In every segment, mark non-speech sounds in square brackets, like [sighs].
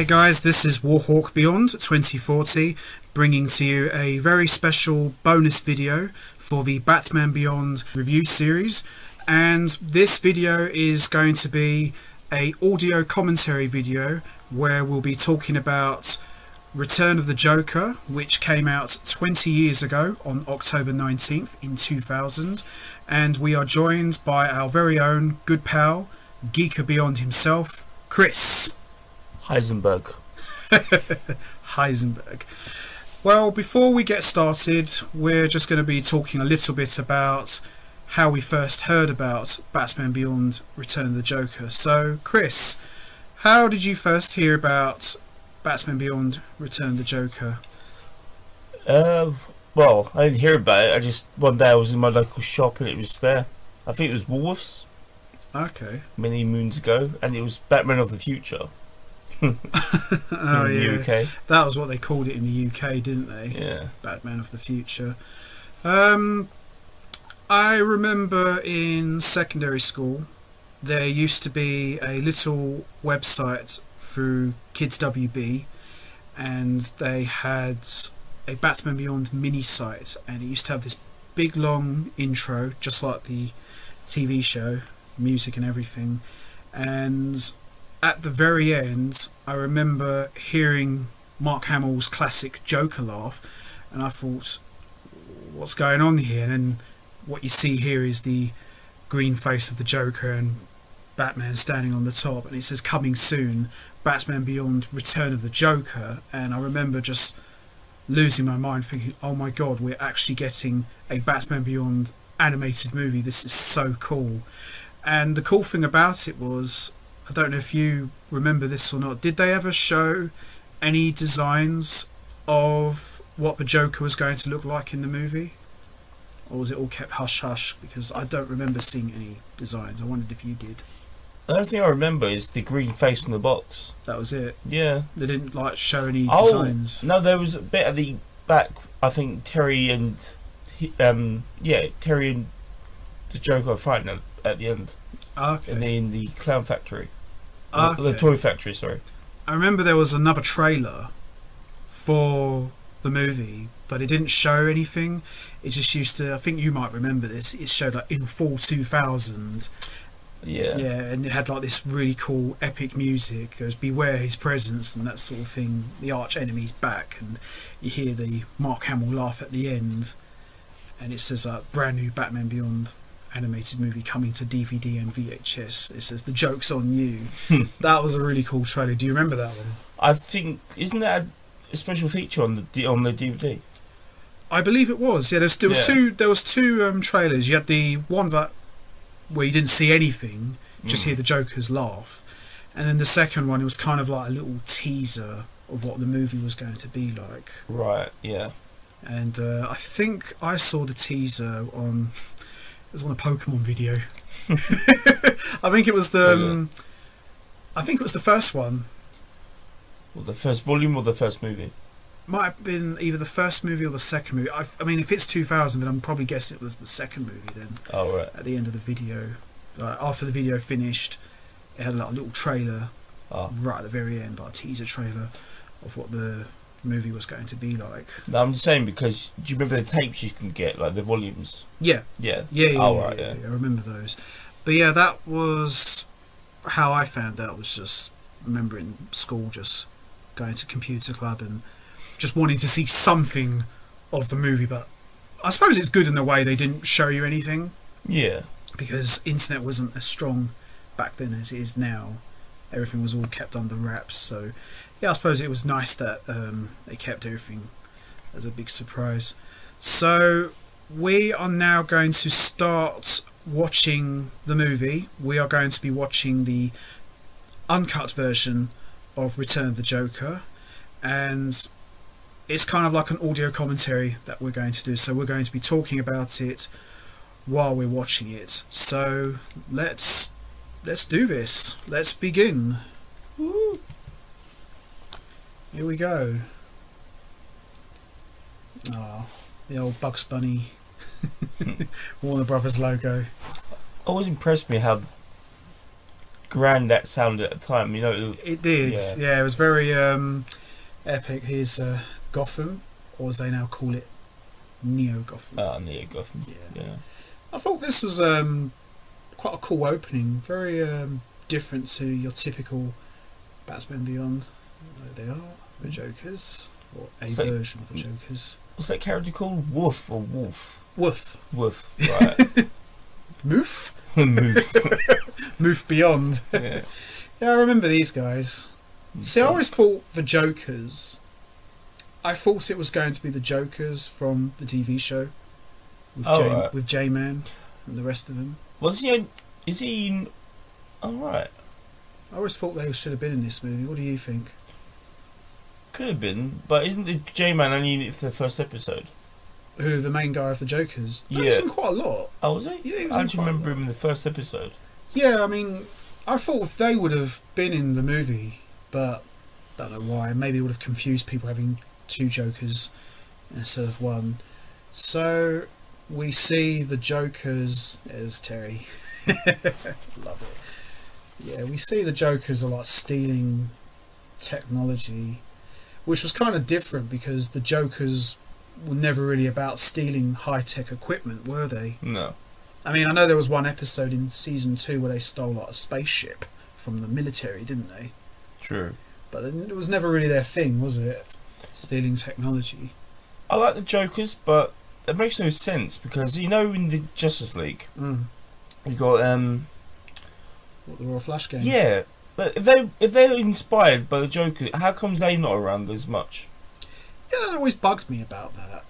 Hey guys, this is Warhawk Beyond 2040, bringing to you a very special bonus video for the Batman Beyond review series. And this video is going to be a audio commentary video where we'll be talking about Return of the Joker, which came out 20 years ago on October 19th in 2000. And we are joined by our very own good pal, Geeker Beyond himself, Chris. Heisenberg. [laughs] Heisenberg. Well, before we get started, we're just going to be talking a little bit about how we first heard about Batman Beyond Return of the Joker. So, Chris, how did you first hear about Batman Beyond Return of the Joker? Uh, well, I didn't hear about it. I just one day I was in my local shop and it was there. I think it was Woolworths Okay. many moons ago, and it was Batman of the Future [laughs] oh, in yeah. UK. That was what they called it in the UK, didn't they? Yeah. Batman of the Future. Um, I remember in secondary school there used to be a little website through Kids WB, and they had a Batman Beyond mini site, and it used to have this big long intro, just like the TV show, music and everything. And at the very end, I remember hearing Mark Hamill's classic Joker laugh, and I thought, what's going on here? And then what you see here is the green face of the Joker and Batman standing on the top, and it says coming soon, Batman Beyond Return of the Joker. And I remember just losing my mind, thinking, oh my god, we're actually getting a Batman Beyond animated movie. This is so cool. And the cool thing about it was, I don't know if you remember this or not, did they ever show any designs of what the Joker was going to look like in the movie? Or was it all kept hush hush? Because I don't remember seeing any designs. I wondered if you did. The only thing I remember is the green face on the box. That was it. Yeah. They didn't like show any Oh designs. no, there was a bit at the back. I think Terry and um yeah Terry and the Joker are fighting at, at the end Okay. And then in the clown factory, Okay. the, the toy factory. Sorry. I remember there was another trailer for the movie, but it didn't show anything. It just used to. I think you might remember this. It showed like in fall 2000. Yeah. Yeah, and it had like this really cool epic music. It goes "Beware His Presence" and that sort of thing. The arch enemy's back, and you hear the Mark Hamill laugh at the end, and it says uh, "Brand new Batman Beyond." Animated movie coming to DVD and VHS. It says the joke's on you. that was a really cool trailer. Do you remember that one? I think isn't that a special feature on the on the DVD? I believe it was. Yeah, there's, there was Yeah. two. There was two um, trailers. You had the one that where you didn't see anything, just Mm. hear the Joker's laugh, and then the second one it was kind of like a little teaser of what the movie was going to be like. Right. Yeah. And uh, I think I saw the teaser on. It was on a Pokemon video. [laughs] I think it was the. Oh. Um, I think it was the first one. Well, the first volume or the first movie? Might have been either the first movie or the second movie. I, I mean, if it's 2000, then I'm probably guessing it was the second movie then. Oh right. at the end of the video. Like after the video finished, it had like a little trailer Oh. right at the very end, like a teaser trailer of what the movie was going to be like. No, I'm just saying because do you remember the tapes you can get, like the volumes? Yeah, Yeah. yeah, yeah, Oh, yeah, right, yeah, yeah. I remember those. But yeah, that was how I found out. Was just remembering school, just going to computer club and just wanting to see something of the movie. But I suppose it's good in a way they didn't show you anything. Yeah. because internet wasn't as strong back then as it is now. Everything was all kept under wraps. So, yeah, I suppose it was nice that um, they kept everything as a big surprise. So, we are now going to start watching the movie. We are going to be watching the uncut version of Return of the Joker, and it's kind of like an audio commentary that we're going to do. So, we're going to be talking about it while we're watching it. So let's let's do this. Let's begin. Here we go. Ah, the old Bugs Bunny [laughs] Warner Brothers logo. Always impressed me how grand that sounded at the time. You know, It did. Yeah. Yeah, it was very um, epic. Here's uh, Gotham, or as they now call it, Neo Gotham. uh, Neo Gotham. yeah. Yeah. I thought this was um, quite a cool opening. Very um, different to your typical Batman Beyond. There they are, the Jokers, or a So- version of the Jokers. What's that character called? Wolf or Wolf? Woof. Wolf. [laughs] Right. Moof? [laughs] Move. [laughs] Moof Beyond. yeah. Yeah, I remember these guys. See, I always thought the Jokers. I thought it was going to be the Jokers from the TV show with Oh, J right. with J Man and the rest of them. Was he? in- Is he? in- Oh right. I always thought they should have been in this movie. What do you think? Could have been, but isn't the J Man only in it for the first episode? Who the main guy of the Jokers? No, He's Yeah. in quite a lot. Oh, was he? Yeah, he was I in actually remember him in the first episode. Yeah, I mean, I thought they would have been in the movie, but I don't know why. Maybe it would have confused people having two Jokers instead of one. So we see the Jokers as Terry. [laughs] Love it. Yeah, we see the Jokers are like stealing technology, which was kind of different because the Jokers were never really about stealing high tech equipment, were they? No. I mean, I know there was one episode in season two where they stole like a spaceship from the military, didn't they? True. But it was never really their thing, was it? Stealing technology. I like the Jokers, but it makes no sense because you know in the Justice League Mm. you got um What the Royal Flush Gang? yeah. But if they if they're inspired by the Joker, how comes they not around as much? Yeah, that always bugged me about that.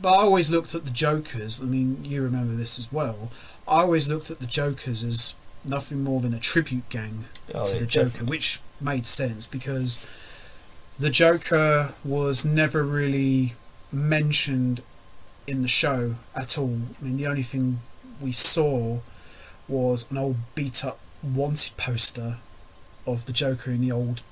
But I always looked at the Jokers. I mean, you remember this as well. I always looked at the Jokers as nothing more than a tribute gang Oh, to the Joker, definitely. which made sense because the Joker was never really mentioned in the show at all. I mean, the only thing we saw was an old beat up wanted poster of the Joker in the old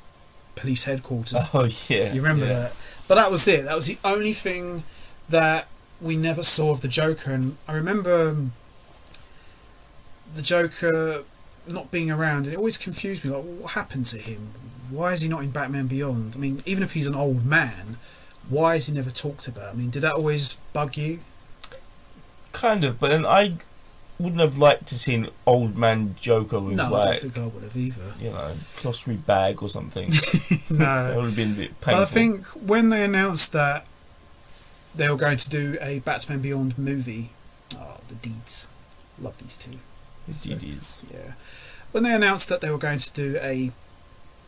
police headquarters. [laughs] Oh yeah. you remember yeah. that? But that was it. That was the only thing that we never saw of the Joker. And I remember um, the Joker not being around, and it always confused me. Like, what happened to him? Why is he not in Batman Beyond? I mean, even if he's an old man, why is he never talked about? I mean, did that always bug you? Kind of, but then I wouldn't have liked to see an old man Joker with no, I like don't think I would have either. you know colostomy bag or something. [laughs] that no. would have been a bit painful. But. I think when they announced that they were going to do a Batman Beyond movie, oh, the deeds. Love these two. it is. Yeah. When they announced that they were going to do a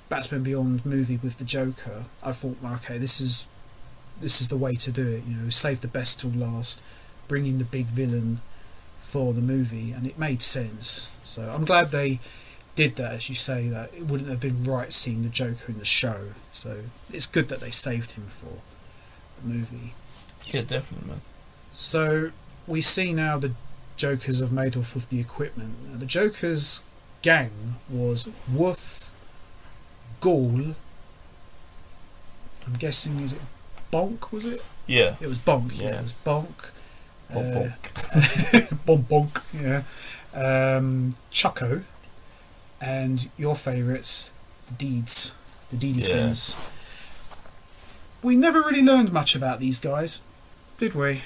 Batman Beyond movie with the Joker, I thought, well, okay, this is this is the way to do it. You know, save the best till last, bring in the big villain for the movie, and it made sense. So I'm glad they did that, as you say. That it wouldn't have been right seeing the Joker in the show. So it's good that they saved him for the movie. Yeah, definitely, man. So we see now the Jokers have made off with the equipment. Now, the Jokers gang was Wolf, Ghoul. I'm guessing is it Bonk? Was it? Yeah. It was Bonk. Yeah, Yeah. it was Bonk. Bonk, bonk. Bonk Bonk. Yeah. Um, Chucko, and your favourites, the Deeds, the Dee Dee Yeah. twins. We never really learned much about these guys, did we?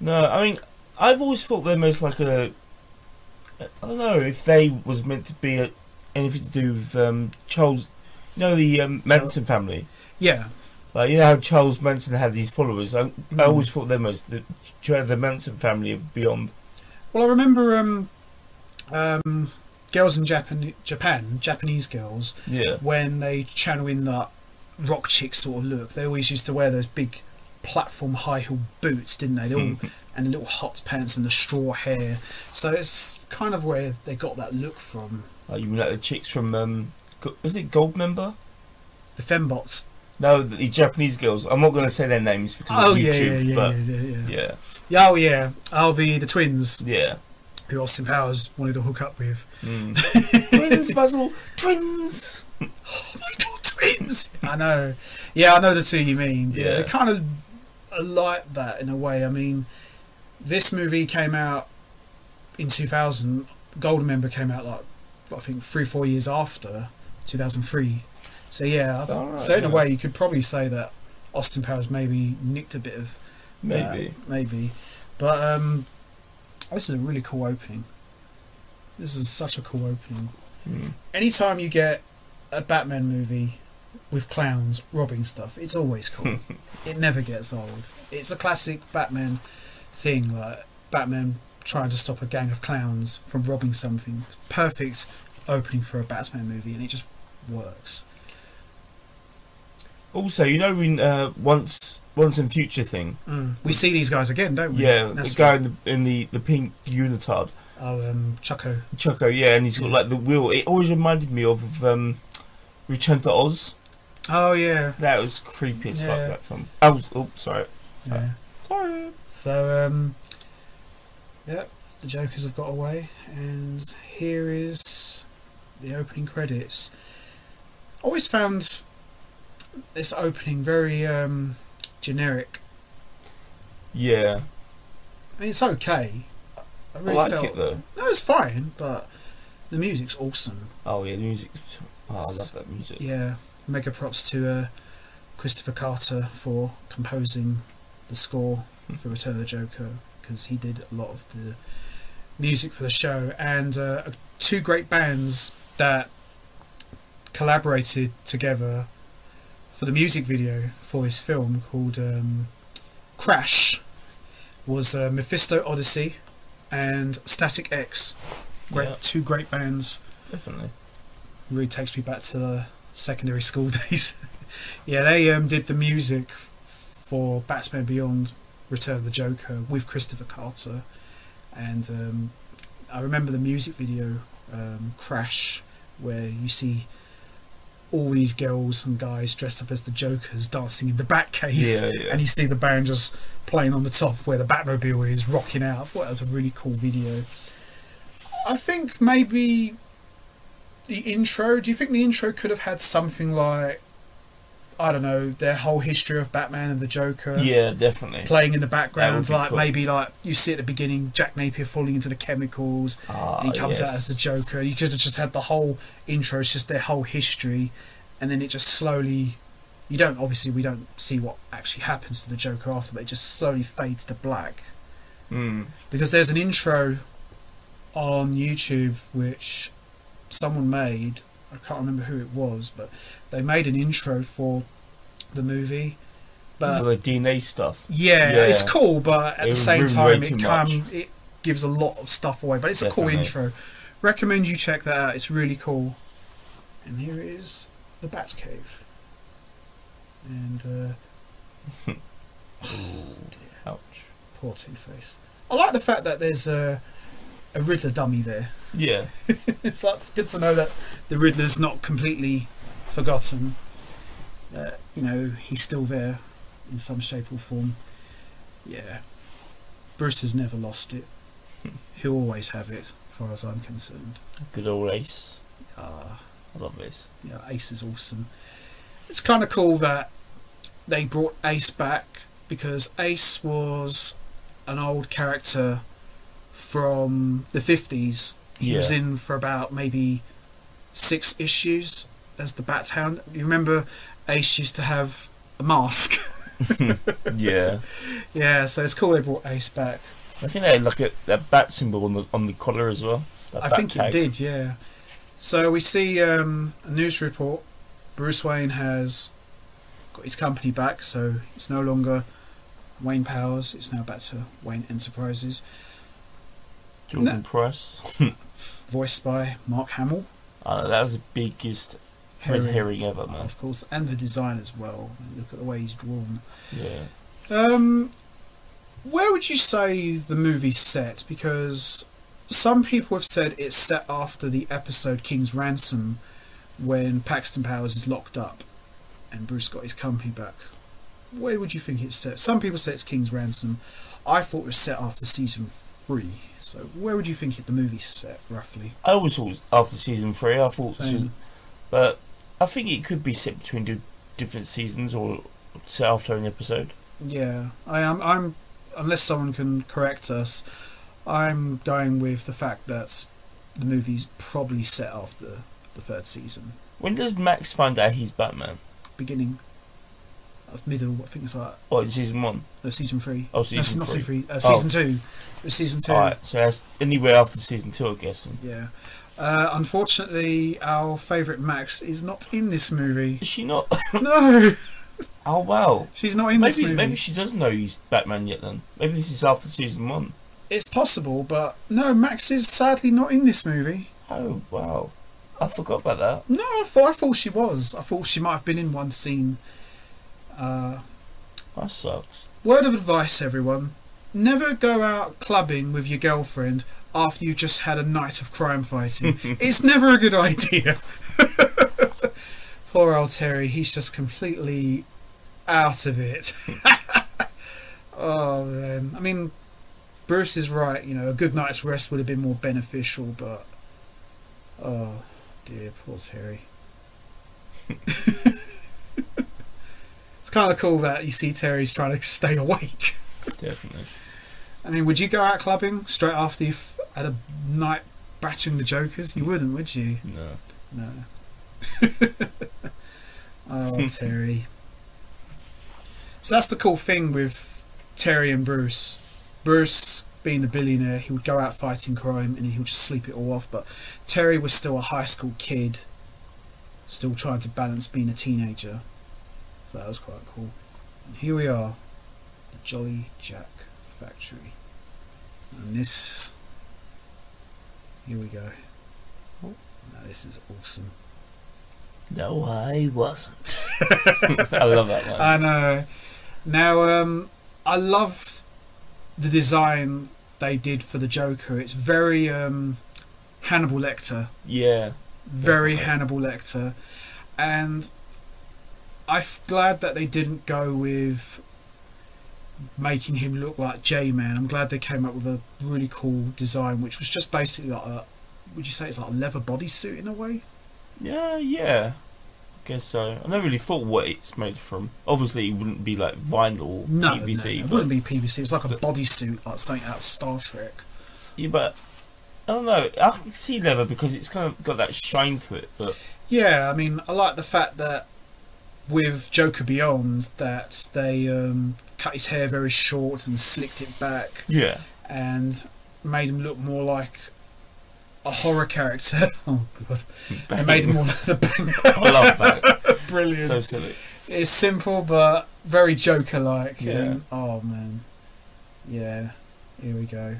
No, I mean, I've always thought they're most like a. I don't know if they was meant to be a, anything to do with um, Charles. You know the um, Manson family. Yeah. Like you know how Charles Manson had these followers. I, I Mm. always thought them as the the Manson family of Beyond. Well, I remember um, um, girls in Japan, Japan, Japanese girls, Yeah. when they channel in that rock chick sort of look. They always used to wear those big platform high heel boots, didn't they? they all, and little hot pants and the straw hair. So it's kind of where they got that look from. Like you mean like the chicks from um, was it Goldmember? The fembots. No, the, Japanese girls. I'm not going to say their names because Oh of yeah, yeah, YouTube, yeah, but yeah, yeah, yeah. Oh yeah. Oh, the the twins yeah. who Austin Powers wanted to hook up with. Mm. [laughs] twins, Basil, twins. Oh my god, twins! I know. Yeah, I know the two you mean. Yeah, Yeah. they kind of like that in a way. I mean, this movie came out in 2000. Golden Member came out like I think three four years after 2003. So yeah, Alright, so in a way you could probably say that Austin Powers maybe nicked a bit of Maybe. that, maybe, but um, this is a really cool opening. This is such a cool opening. Hmm. Anytime you get a Batman movie with clowns robbing stuff, it's always cool. [laughs] it never gets old. It's a classic Batman thing, like Batman trying to stop a gang of clowns from robbing something. Perfect opening for a Batman movie, and it just works. Also, you know, in uh, once once in future thing, We see these guys again, don't we? yeah, That's the guy in the in the, the pink unitard, Oh, um, Chucko. Choco, yeah, and he's got Yeah. like the wheel. It always reminded me of um, Return to Oz. Oh yeah. That was creepy as Yeah. fuck. That film. I was, oh, sorry, Yeah. sorry. So um, yeah, the Jokers have got away, and here is the opening credits. Always found this opening very um, generic. Yeah, I mean, it's okay. I I really like felt, it though. No, it's fine, but the music's awesome. Oh yeah, the music. Oh, I love that music. Yeah, mega props to uh, Christopher Carter for composing the score for Return of the Joker because he did a lot of the music for the show and uh, two great bands that collaborated together for the music video for his film called um, Crash was uh, Mephisto Odyssey and Static X. Great, Yeah. two great bands Definitely. really takes me back to the secondary [laughs] school days. yeah, they um, did the music for Batman Beyond: Return of the Joker with Christopher Carter, and um, I remember the music video um, Crash, where you see all these girls and guys dressed up as the Jokers dancing in the Batcave. Yeah, yeah. And you see the band just playing on the top where the Batmobile is rocking out. I thought that was a really cool video. I think maybe the intro. Do you think the intro could have had something like, I don't know, their whole history of Batman and the Joker yeah, definitely. playing in the background? Like cool. maybe like you see at the beginning Jack Napier falling into the chemicals. Ah, and he comes out as the Joker. You could have just had the whole intro, it's just their whole history, and then it just slowly. You don't obviously we don't see what actually happens to the Joker after, but it just slowly fades to black Mm. because there's an intro on YouTube which someone made. I can't remember who it was, but they made an intro for the movie. But for the DNA stuff. yeah, Yeah. it's cool, but at It the same time, it come much. it gives a lot of stuff away. But it's a cool intro. Recommend you check that out. It's really cool. And here is the Batcave. And uh, [laughs] Ouch. poor Two Face. I like the fact that there's a, a Riddler dummy there. Yeah. [laughs] it's like it's good to know that the Riddler's not completely forgotten. That you know he's still there in some shape or form. Yeah, Bruce has never lost it. [laughs] He'll always have it, as far as I'm concerned. Good old Ace. Ah, I love Ace. yeah, Ace is awesome. It's kind of cool that they brought Ace back because Ace was an old character from the 50s. He was in for about maybe six issues as the Bat Hound. You remember Ace used to have a mask. [laughs] [laughs] Yeah. yeah, so it's cool they brought Ace back. I think they had like a that bat symbol on the on the collar as well. I think tag. it did, yeah. So we see um, a news report. Bruce Wayne has got his company back, so it's no longer Wayne Powers. It's now back to Wayne Enterprises, Jordan No. Pryce. [laughs] voiced by Mark Hamill. Uh, that was the biggest red Herring, herring ever, man. of course, and the design as well. Look at the way he's drawn. Yeah. Um, where would you say the movie's set? Because some people have said it's set after the episode King's Ransom, when Paxton Powers is locked up, and Bruce got his company back. Where would you think it's set? Some people say it's King's Ransom. I thought it was set after season three. So where would you think it, the movie's set roughly? I always thought after season three, I thought was, but I think it could be set between two different seasons or set after an episode. Yeah, I am. I'm unless someone can correct us. I'm going with the fact that the movie's probably set after the third season, When does Max find out he's Batman? beginning of middle. I think it's like in season one? no, season three. Oh, No, season not three. season three. Uh, season two. It was season two. Alright, so that's anywhere after season two, I guess. And Yeah. Uh, unfortunately, our favourite Max is not in this movie. is she not? [laughs] [laughs] no, oh wow. she's not in this Maybe movie. maybe she doesn't know he's Batman yet. Then maybe this is after season one. It's possible, but no, Max is sadly not in this movie. Oh wow, I forgot about that. No, I thought I thought she was. I thought she might have been in one scene. Uh, That sucks. word of advice, everyone: never go out clubbing with your girlfriend after you've just had a night of crime fighting. [laughs] it's never a good idea. [laughs] Poor old Terry, he's just completely out of it. [laughs] oh man, I mean, Bruce is right. You know, a good night's rest would have been more beneficial, but oh dear, poor Terry. it's kind of cool that you see Terry's trying to stay awake. Definitely. I mean, would you go out clubbing straight after you've had a night battering the Jokers? You wouldn't, would you? No. No. [laughs] oh, [laughs] Terry. So that's the cool thing with Terry and Bruce. Bruce, being the billionaire, he would go out fighting crime and he would just sleep it all off. But Terry was still a high school kid, still trying to balance being a teenager. So that was quite cool. And here we are, the Jolly Jack factory. And this. Here we go. Oh, Now this is awesome. No, I wasn't. [laughs] I love that one. I know. Now, um, I love the design they did for the Joker. It's very um, Hannibal Lecter. yeah. Very Definitely. Hannibal Lecter. And I'm glad that they didn't go with making him look like J-Man. I'm glad they came up with a really cool design, which was just basically like a, would you say it's like a leather bodysuit in a way? Yeah, yeah. I guess so. I never really thought what it's made from. Obviously, it wouldn't be like vinyl or No, PVC, no, it wouldn't be PVC. It's like a bodysuit, like something out of Star Trek. yeah, but I don't know. I can see leather because it's kind of got that shine to it. But Yeah, I mean, I like the fact that with Joker Beyond, that they um, cut his hair very short and slicked it back yeah, and made him look more like a horror character. [laughs] oh god, they made him more like the bang. [laughs] I love that. [laughs] Brilliant. so silly. it's simple but very Joker-like. Yeah. and- oh man, yeah. Here we go.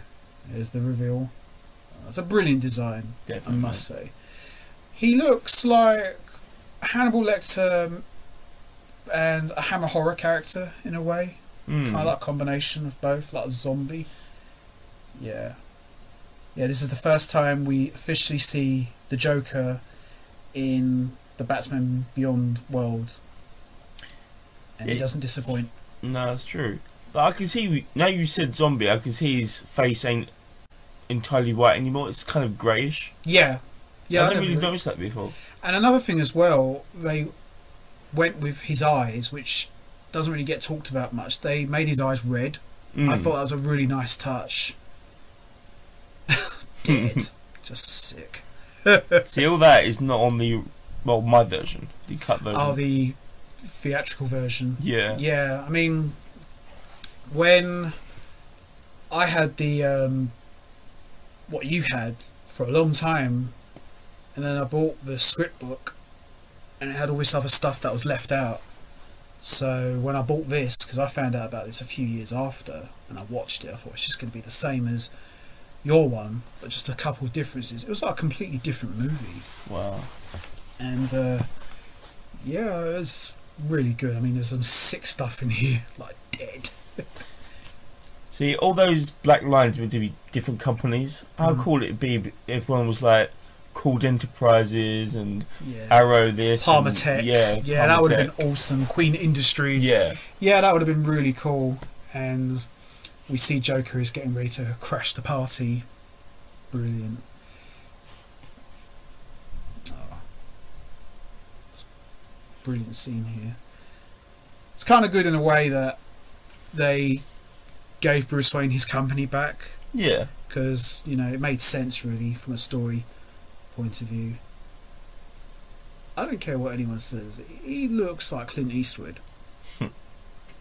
There's the reveal. It's a brilliant design. Definitely. I must say. He looks like Hannibal Lecter um, and a Hammer horror character in a way. Mm. Kind of like a combination of both, like a zombie. Yeah. Yeah, this is the first time we officially see the Joker in the Batman Beyond world. And he doesn't disappoint. No, that's true. But I can see now you said zombie. I can see his face ain't entirely white anymore. It's kind of greyish. Yeah. Yeah, I I really never- notice that before. And another thing as well, they went with his eyes, which doesn't really get talked about much. They made his eyes red. I Mm. thought that was a really nice touch. [laughs] Dead. [laughs] Just sick. See, all that is not on the well, my version, the cut version. Oh, the theatrical version. yeah. Yeah, I mean, when I had the um, what you had for a long time, and then I bought the script book, and it had all this other stuff that was left out. So when I bought this, because I found out about this a few years after, and I watched it, I thought it's just going to be the same as your one, but just a couple of differences. It was like a completely different movie Wow. and uh, yeah, it was really good. I mean, there's some sick stuff in here, [laughs] like dead. See, all those black lines would be different companies. How Mm. cool it'd be if one was like Kord Enterprises and Yeah, Arrow this. Palmer and- Tech. Yeah. yeah, that would have been awesome. Queen Industries. Yeah. yeah, that would have been really cool. And we see Joker is getting ready to crash the party. Brilliant. Oh. Brilliant scene here. It's kind of good in a way that they gave Bruce Wayne his company back. Yeah. because you know it made sense really from a story point of view. I don't care what anyone says. He looks like Clint Eastwood.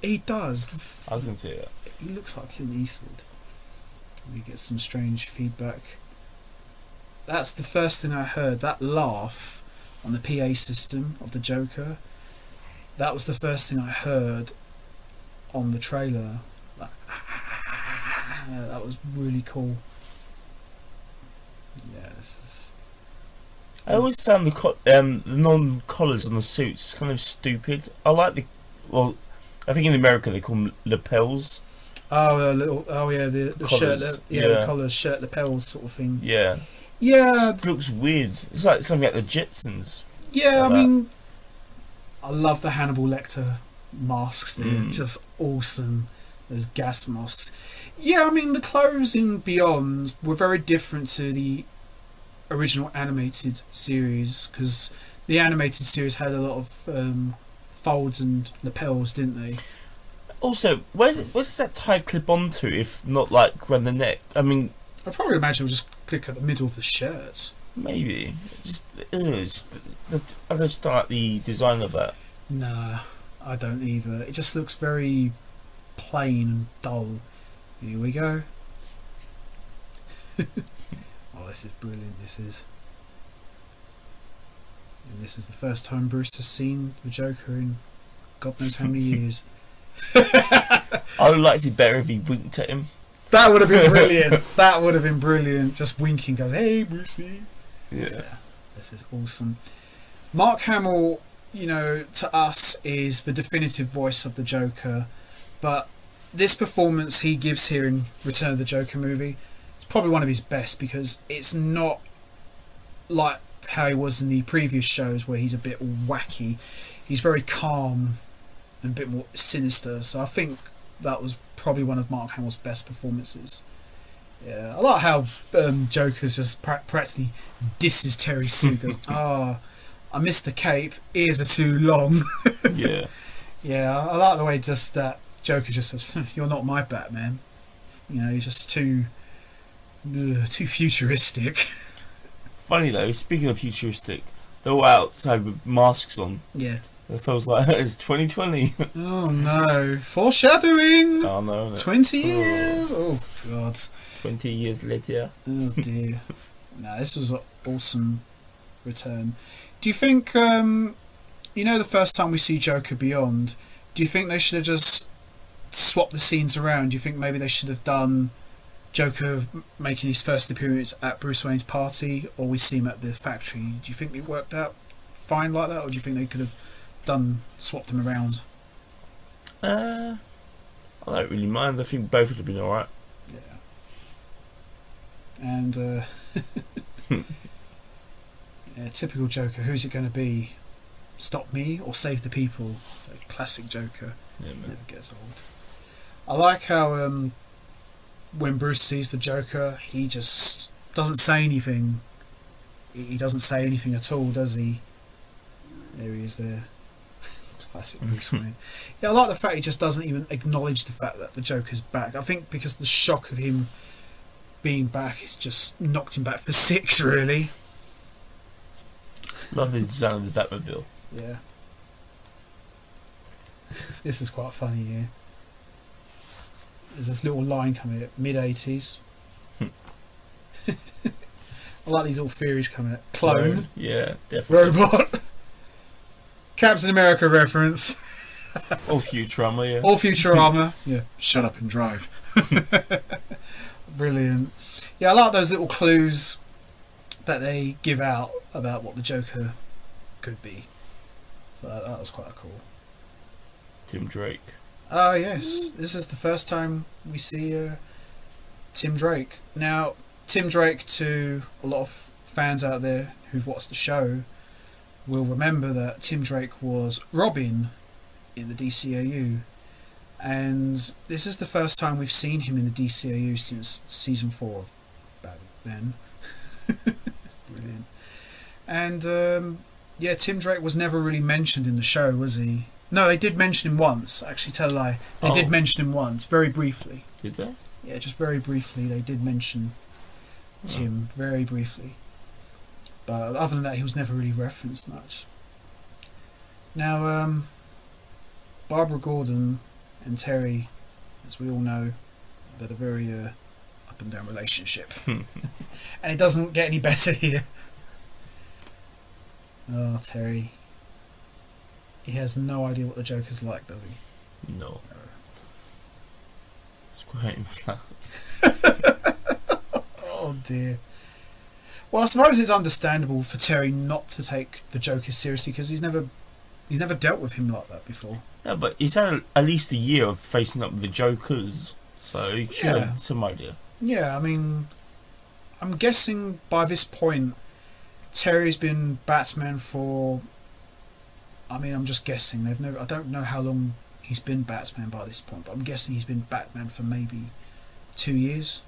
he does. I can see it. He looks like Clint Eastwood. We get some strange feedback. That's the first thing I heard. That laugh on the PA system of the Joker. That was the first thing I heard on the trailer. Like, [laughs] that was really cool. Yeah, this is. I always found the co- um the non collars on the suits kind of stupid. I like the well, I think in America they call them lapels. Oh, a little. Oh, yeah, the, the shirt. The, yeah, yeah. the collars, shirt, lapels, sort of thing. Yeah, Yeah, it looks weird. It's like something like the Jetsons. Yeah, I like that. mean, I love the Hannibal Lecter masks. They're Mm. just awesome. Those gas masks. Yeah, I mean, the clothes in Beyond were very different to the original animated series because the animated series had a lot of um, folds and lapels, didn't they? Also, where where does that tie clip onto if not like around the neck? I mean, I probably imagine we'll just click at the middle of the shirt. maybe just, ugh, the, I just don't like the design of that. Nah, I don't either. It just looks very plain and dull. Here we go. [laughs] oh, this is brilliant. This is. And this is the first time Bruce has seen the Joker in God knows how many [laughs] years. I would like it better if he winked at him. That would have been brilliant. [laughs] that would have been brilliant. Just winking, goes, "Hey, Brucey." Yeah. This is awesome. Mark Hamill, you know, to us is the definitive voice of the Joker, but this performance he gives here in Return of the Joker movie probably one of his best because it's not like how he was in the previous shows where he's a bit wacky. He's very calm and a bit more sinister. So I think that was probably one of Mark Hamill's best performances. Yeah, I like how um, Joker's just pra- practically disses Terry Sue. Goes, [laughs] "Ah, I missed the cape. Ears are too long." [laughs] Yeah. yeah, I like the way just that Joker just says, "Hmm, "You're not my Batman." You know, he's just too ugh, too futuristic. Funny though, speaking of futuristic, they're all outside with masks on. yeah. It feels like [laughs] it's 2020. Oh no, foreshadowing. oh no, no. Twenty years. Oh god. 20 years later. Oh [laughs] dear. no, this was an awesome return. Do you think, um, you know, the first time we see Joker Beyond, do you think they should have just swapped the scenes around? Do you think maybe they should have done Joker making his first appearance at Bruce Wayne's party, or we see him at the factory? Do you think it worked out fine like that, or do you think they could have done swapped them around? Uh, I don't really mind. I think both would have been alright. Yeah. And uh, [laughs] yeah, typical Joker. Who's it going to be? Stop me or save the people? A classic Joker. Yeah, man. Never gets old. I like how um, when Bruce sees the Joker, he just doesn't say anything. He doesn't say anything at all, does he? There he is. There. [laughs] Classic Bruce [laughs] Wayne. Yeah, I like the fact he just doesn't even acknowledge the fact that the Joker's back. I think because the shock of him being back has just knocked him back for [laughs] six, really. Love the design of the Batmobile. Yeah. This is quite funny here. There's a little line coming at mid 80s. Hmm. [laughs] I like these little theories coming at clone, Yeah, definitely. robot, [laughs] Captain America reference, [laughs] Or Futurama, yeah. all Futurama. yeah, shut up and drive. Brilliant. Yeah, I like those little clues that they give out about what the Joker could be. So that, that was quite cool. Tim Drake. Oh yes, this is the first time we see uh, Tim Drake. Now, Tim Drake, to a lot of fans out there who've watched the show, will remember that Tim Drake was Robin in the DCAU, and this is the first time we've seen him in the DCAU since season four of Batman. [laughs] Brilliant. And um, yeah, Tim Drake was never really mentioned in the show, was he? No, they did mention him once. Actually, tell a lie. They Oh. did mention him once, very briefly. Did they? yeah, just very briefly, they did mention Tim very briefly, but other than that, he was never really referenced much. Now, um, Barbara Gordon and Terry, as we all know, had a very uh, up and down relationship, [laughs] and it doesn't get any better here. Oh, Terry. He has no idea what the Joker's like, does he? No. It's quite inflamed. [laughs] Oh dear. Well, I suppose it's understandable for Terry not to take the Joker seriously because he's never, he's never dealt with him like that before. No, but he's had a, at least a year of facing up with the Jokers, so he should Yeah. have some idea. Yeah, I mean, I'm guessing by this point, Terry's been Batman for. I mean, I'm just guessing. They've never. I don't know how long he's been Batman by this point, but I'm guessing he's been Batman for maybe two years,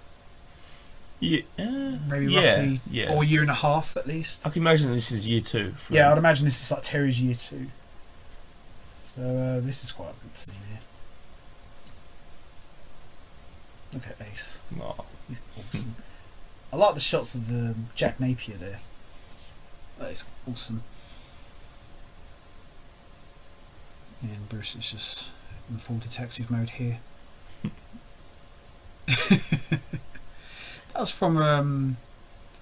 Yeah, maybe yeah, roughly, yeah. or a year and a half at least. I can imagine this is year two. For Yeah, him. I'd imagine this is like Terry's year two. So uh, this is quite a good scene here. Look at Ace. Aw. He's awesome. I like the shots of the Jack Napier there. That is awesome. And Bruce is just in full detective mode here. [laughs] that was from um,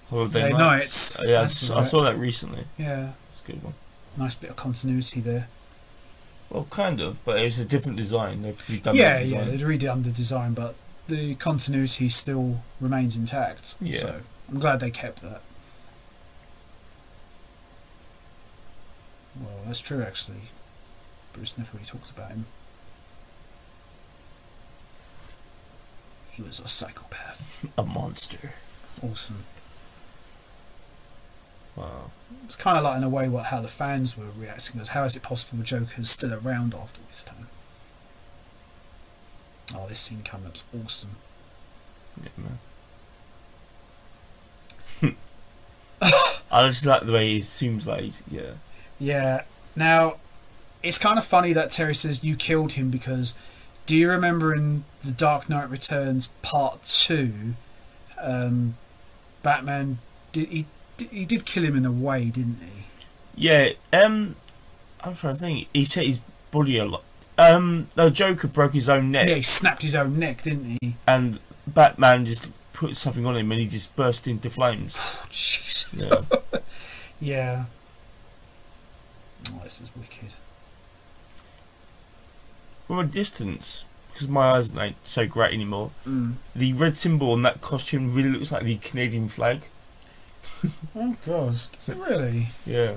Holiday Yeah, Knights. Knights, Yeah, I that's s- I, right. saw that recently. yeah, That's a good one. nice bit of continuity there. Well, kind of, but it was a different design. They've redone yeah, that yeah, design. they'd redone the design, but the continuity still remains intact. Yeah. So I'm glad they kept that. Well, that's true actually. Bruce never really talked about him. He was a psychopath. A monster. Awesome. Wow. It's kind of like in a way what how the fans were reacting. Because how is it possible Joker's still around after this time? Oh, this scene coming up's awesome. Yeah, man. [laughs] I just like the way he seems like he's yeah. Yeah. Now, it's kind of funny that Terry says you killed him because do you remember in The Dark Knight Returns Part 2, um, Batman did he, he did kill him in a way, didn't he? Yeah, um I'm trying to think. He set his body a lot. Um the Joker broke his own neck Yeah, he snapped his own neck, didn't he? and Batman just put something on him and he just burst into flames. [sighs] Oh. Yeah. [laughs] Yeah. Oh, this is wicked. From a distance, because my eyes ain't so great anymore, Mm. the red symbol on that costume really looks like the Canadian flag. [laughs] Oh, God. Does it really? Yeah.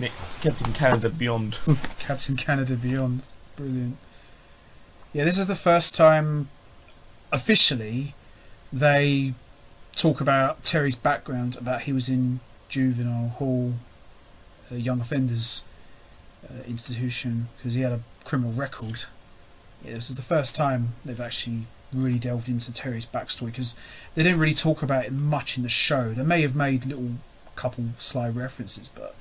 Nick, Captain Canada Beyond. [laughs] Captain Canada Beyond. Brilliant. Yeah, this is the first time officially they talk about Terry's background, about he was in juvenile hall, uh, young offenders uh, institution, because he had a criminal record. Yeah, this is the first time they've actually really delved into Terry's backstory because they didn't really talk about it much in the show. They may have made little couple sly references, but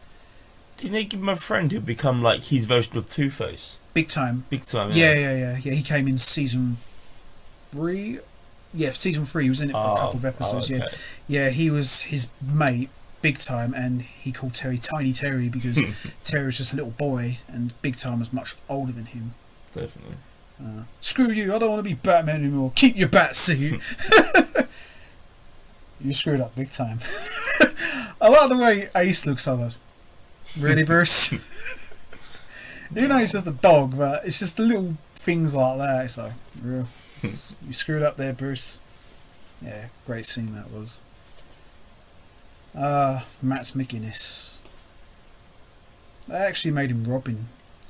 Didn't they give him a friend who become like his version of Two Face? big time Big time. Yeah, yeah, yeah, yeah. yeah. He came in season three. Yeah, season three. He was in it for Oh, a ah, couple of episodes. oh, Yeah, yeah. He was his mate, big time, and he called Terry Tiny Terry because [laughs] Terry was just a little boy, and Big Time was much older than him. Definitely. Uh, Screw you! I don't want to be Batman anymore. Keep your bat suit. [laughs] [laughs] you screwed up big time. [laughs] I like the way Ace looks on us. Really, Bruce? you know, he's just a dog, but it's just little things like that. It's like, real. you screwed up there, Bruce. Yeah, great scene that was. Uh, Matt's McGinnis. They actually made him Robin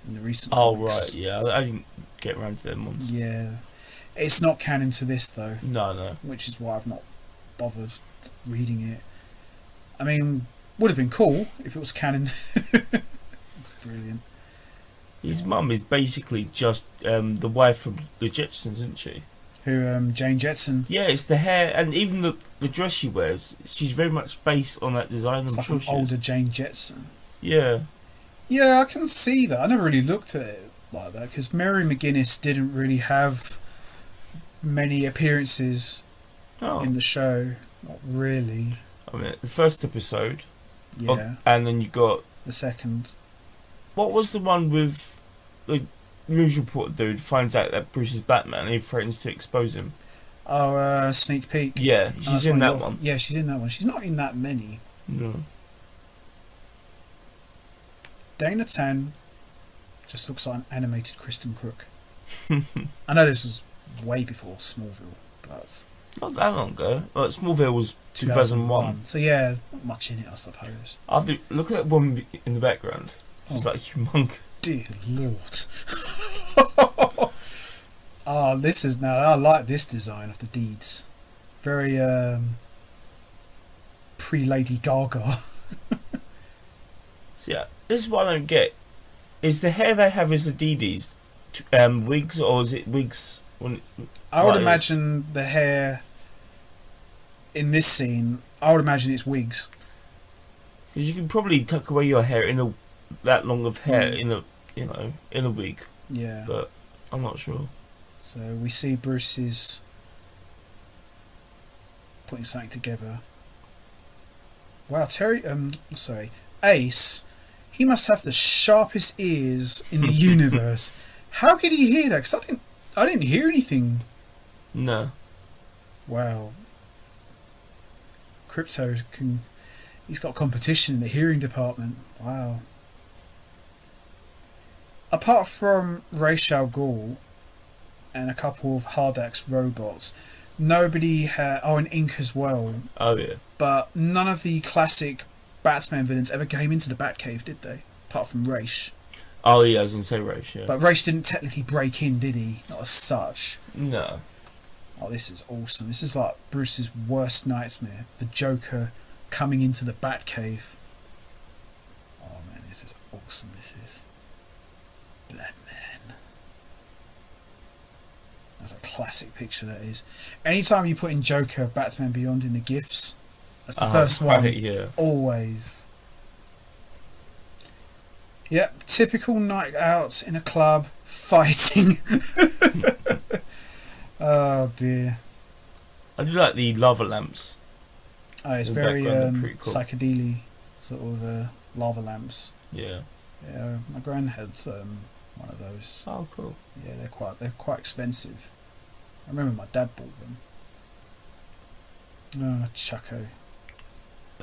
in the recent. Oh comics. right, yeah. I I didn't get around to them ones. Yeah, it's not canon to this though, No, no. which is why I've not bothered reading it. I mean, would have been cool if it was canon. [laughs] Brilliant. His mum is basically just um, the wife from the Jetsons, isn't she? Who um, Jane Jetson? Yeah, it's the hair and even the the dress she wears. She's very much based on that design. I'm Like sure an is. older Jane Jetson. Yeah, Yeah, I can see that. I never really looked at it like that because Mary McGinnis didn't really have many appearances Oh, in the show. Not really. I mean, the first episode, Yeah. oh, and then you got The second. what was the one with the news reporter dude finds out that Bruce is Batman and he threatens to expose him. Oh, uh, sneak peek. Yeah, Oh, she's that's in of that one. Yeah, she's in that one. She's not in that many. No. Dana Tan just looks like an animated Kristin Kreuk. [laughs] I know this was way before Smallville, but Not that long ago. Smallville was 2001. So yeah, not much in it, I suppose. I think, look at that woman in the background. She's Oh. like humongous. Dear Lord. oh, [laughs] this is now. I like this design of the Dees. Very um, pre Lady Gaga. [laughs] So, yeah, this is what I don't get. Is the hair they have is the Dee Dee's um, wigs or is it wigs? When it, I would imagine the hair in this scene. I would imagine it's wigs. Because you can probably tuck away your hair in a that long of hair Mm. in a you know in a wig, Yeah. but I'm not sure. So we see Bruce's putting something together. Wow, Terry. Um, sorry, Ace. He must have the sharpest ears in the [laughs] universe. How could he hear that? Because I didn't. I didn't hear anything. No, Wow. Krypto can. He's got competition in the hearing department. Wow. Apart from Ra's al Ghul and a couple of Hardac robots, nobody had. Oh, and Inque as well. oh yeah, But none of the classic Batman villains ever came into the Batcave, did they? Apart from Ra's. oh yeah, I was gonna say Ra's. Yeah, But Ra's didn't technically break in, did he? Not as such. no, Oh, this is awesome. This is like Bruce's worst nightmare. The Joker coming into the Batcave. Oh man, this is awesome. This is Batman. That's a classic picture. That is. Anytime you put in Joker, Batman Beyond in the gifs, that's the Uh, first one. right, yeah, Always. Yep, typical night out in a club [laughs] fighting. [laughs] oh dear. I do like the lava lamps. Oh, it's very um, cool. psychedelic sort of uh, lava lamps. Yeah. Yeah, my gran had um, one of those. Oh cool. Yeah, they're quite they're quite expensive. I remember my dad bought them. Oh, Chucko.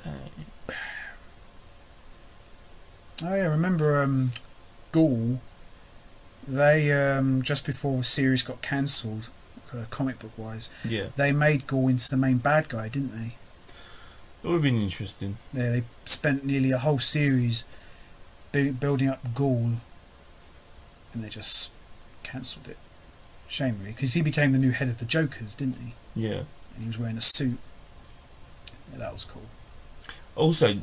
Bang. Oh yeah, remember um, Ghoul? They um, just before the series got cancelled, uh, comic book wise, Yeah, they made Ghoul into the main bad guy, didn't they? That would have been interesting. Yeah, they spent nearly a whole series bu- building up Ghoul, and they just cancelled it. Shame, really, because he became the new head of the Jokers, didn't he? Yeah. And he was wearing a suit. Yeah, that was cool. Also,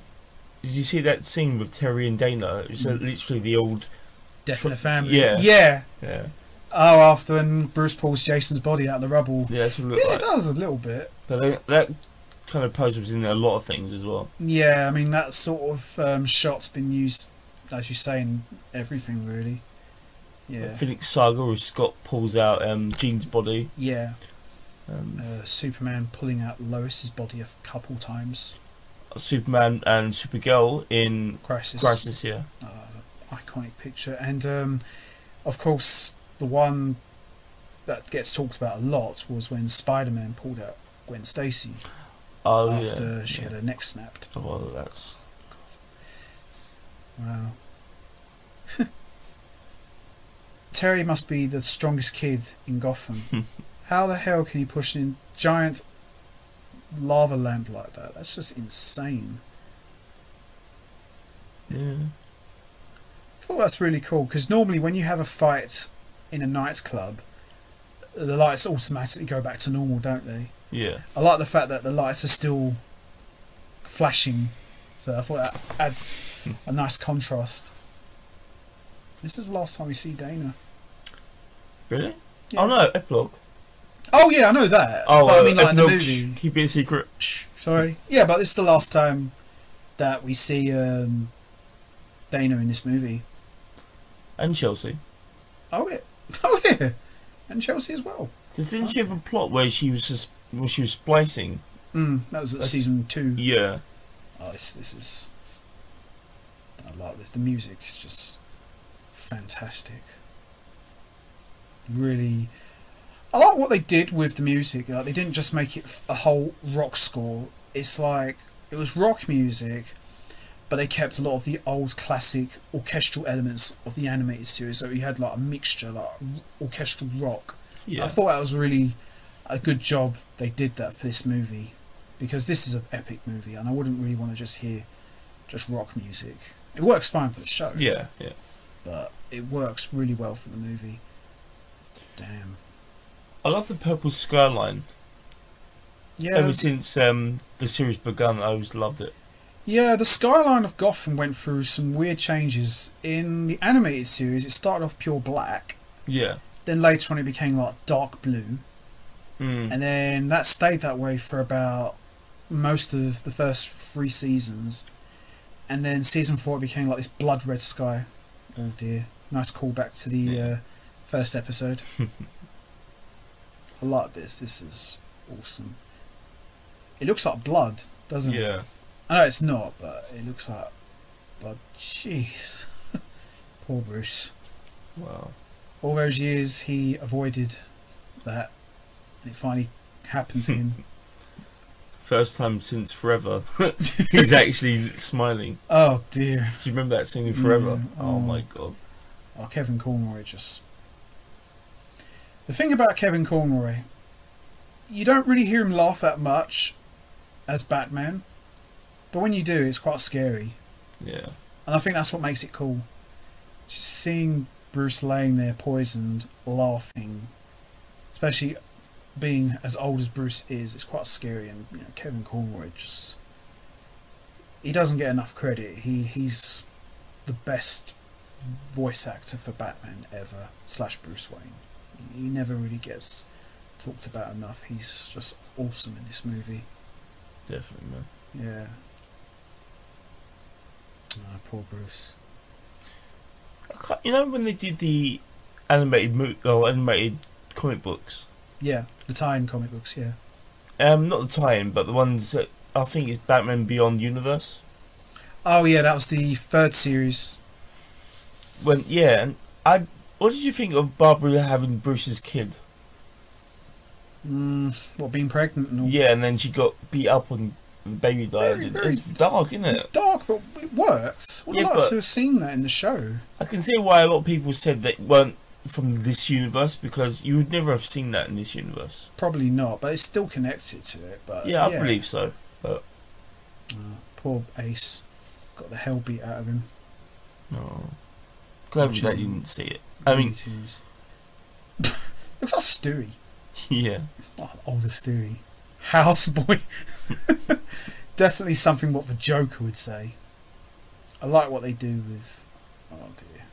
did you see that scene with Terry and Dana? It's Mm. literally the old. Death in the family. yeah. Yeah. Yeah. Oh, after when Bruce pulls Jason's body out of the rubble. Yeah, that's what it Yeah, looked it does a little bit. But they, that kind of pose was in a lot of things as well. Yeah, I mean that sort of um, shot's been used, as you say, in everything really. The Yeah, Phoenix Saga, where Scott pulls out um, Jean's body. yeah. Um, Uh, Superman pulling out Lois's body a couple times. Superman and Supergirl in Crisis. Crisis, yeah. Uh, iconic picture, and um, of course the one that gets talked about a lot was when Spider-Man pulled out Gwen Stacy Oh, after yeah. she yeah. had her neck snapped. Oh, well, that's. Wow. [laughs] Terry must be the strongest kid in Gotham. [laughs] How the hell can he push a giant lava lamp like that? That's just insane. Yeah. I thought that's really cool because normally when you have a fight in a nightclub, the lights automatically go back to normal, don't they? Yeah. I like the fact that the lights are still flashing, so I thought that adds a nice contrast. This is the last time we see Dana. Really? Yeah. Oh, no, epilogue. Oh yeah, I know that. Oh, but I uh, mean like in the movie. Keep it a secret. Sorry. Yeah, but this is the last time that we see um, Dana in this movie. And Chelsea. Oh yeah. [laughs] Oh yeah. And Chelsea as well. Because didn't she have a plot where she was just where she was splicing? Mm, that was at That's- season two. Yeah. Oh, this, this is. I like this. The music is just fantastic. Really, I like what they did with the music. Like they didn't just make it a whole rock score. It's like it was rock music, but they kept a lot of the old classic orchestral elements of the animated series. So you had like a mixture, like orchestral rock. Yeah. I thought that was really a good job they did that for this movie because this is an epic movie and I wouldn't really want to just hear just rock music. It works fine for the show, yeah. Yeah. but it works really well for the movie. Damn. I love the purple skyline. Yeah, Ever since um, the series begun, I always loved it. yeah. The skyline of Gotham went through some weird changes. In the animated series, it started off pure black. Yeah. Then later on, it became like dark blue, Mm. and then that stayed that way for about most of the first three seasons. And then season four it became like this blood red sky. Oh dear! Nice callback to the Yeah. uh, first episode. [laughs] I like this. This is awesome. It looks like blood, doesn't it? yeah. I know it's not, but it looks like blood. Jeez, [laughs] poor Bruce. Wow. All those years he avoided that, and it finally happened to him. [laughs] First time since forever, [laughs] he's actually smiling. Oh dear. Do you remember that scene in Forever? Mm, Oh oh. my god. Oh, Kevin Conroy just. The thing about Kevin Conroy, you don't really hear him laugh that much as Batman, but when you do, it's quite scary. Yeah. And I think that's what makes it cool. Just seeing Bruce laying there poisoned, laughing, especially being as old as Bruce is, it's quite scary. And you know, Kevin Conroy just. He doesn't get enough credit. He He's the best voice actor for Batman ever, slash Bruce Wayne. He never really gets talked about enough. He's just awesome in this movie. Definitely, man. Yeah. Ah, poor Bruce. You know when they did the animated mo- or animated comic books? Yeah, the tie-in comic books. Yeah. Um, not the tie-in, but the ones that I think is Batman Beyond Universe. Oh yeah, that was the third series. When yeah, and I. What did you think of Barbara having Bruce's kid? Mm, what being pregnant and all. Yeah, and then she got beat up and the baby died. Very, very- It's dark, isn't It's it? dark, but it works. Would Yeah, like but- to have seen that in the show. I can see why a lot of people said they weren't from this universe because you would never have seen that in this universe. Probably not, but it's still connected to it. But Yeah, I believe so. Oh, poor Ace got the hell beat out of him. Oh. Glad that you didn't see it. I mean, [laughs] looks like Stewie. yeah. Oh, older Stewie. Houseboy. [laughs] Definitely something what the Joker would say. I like what they do with. Oh dear.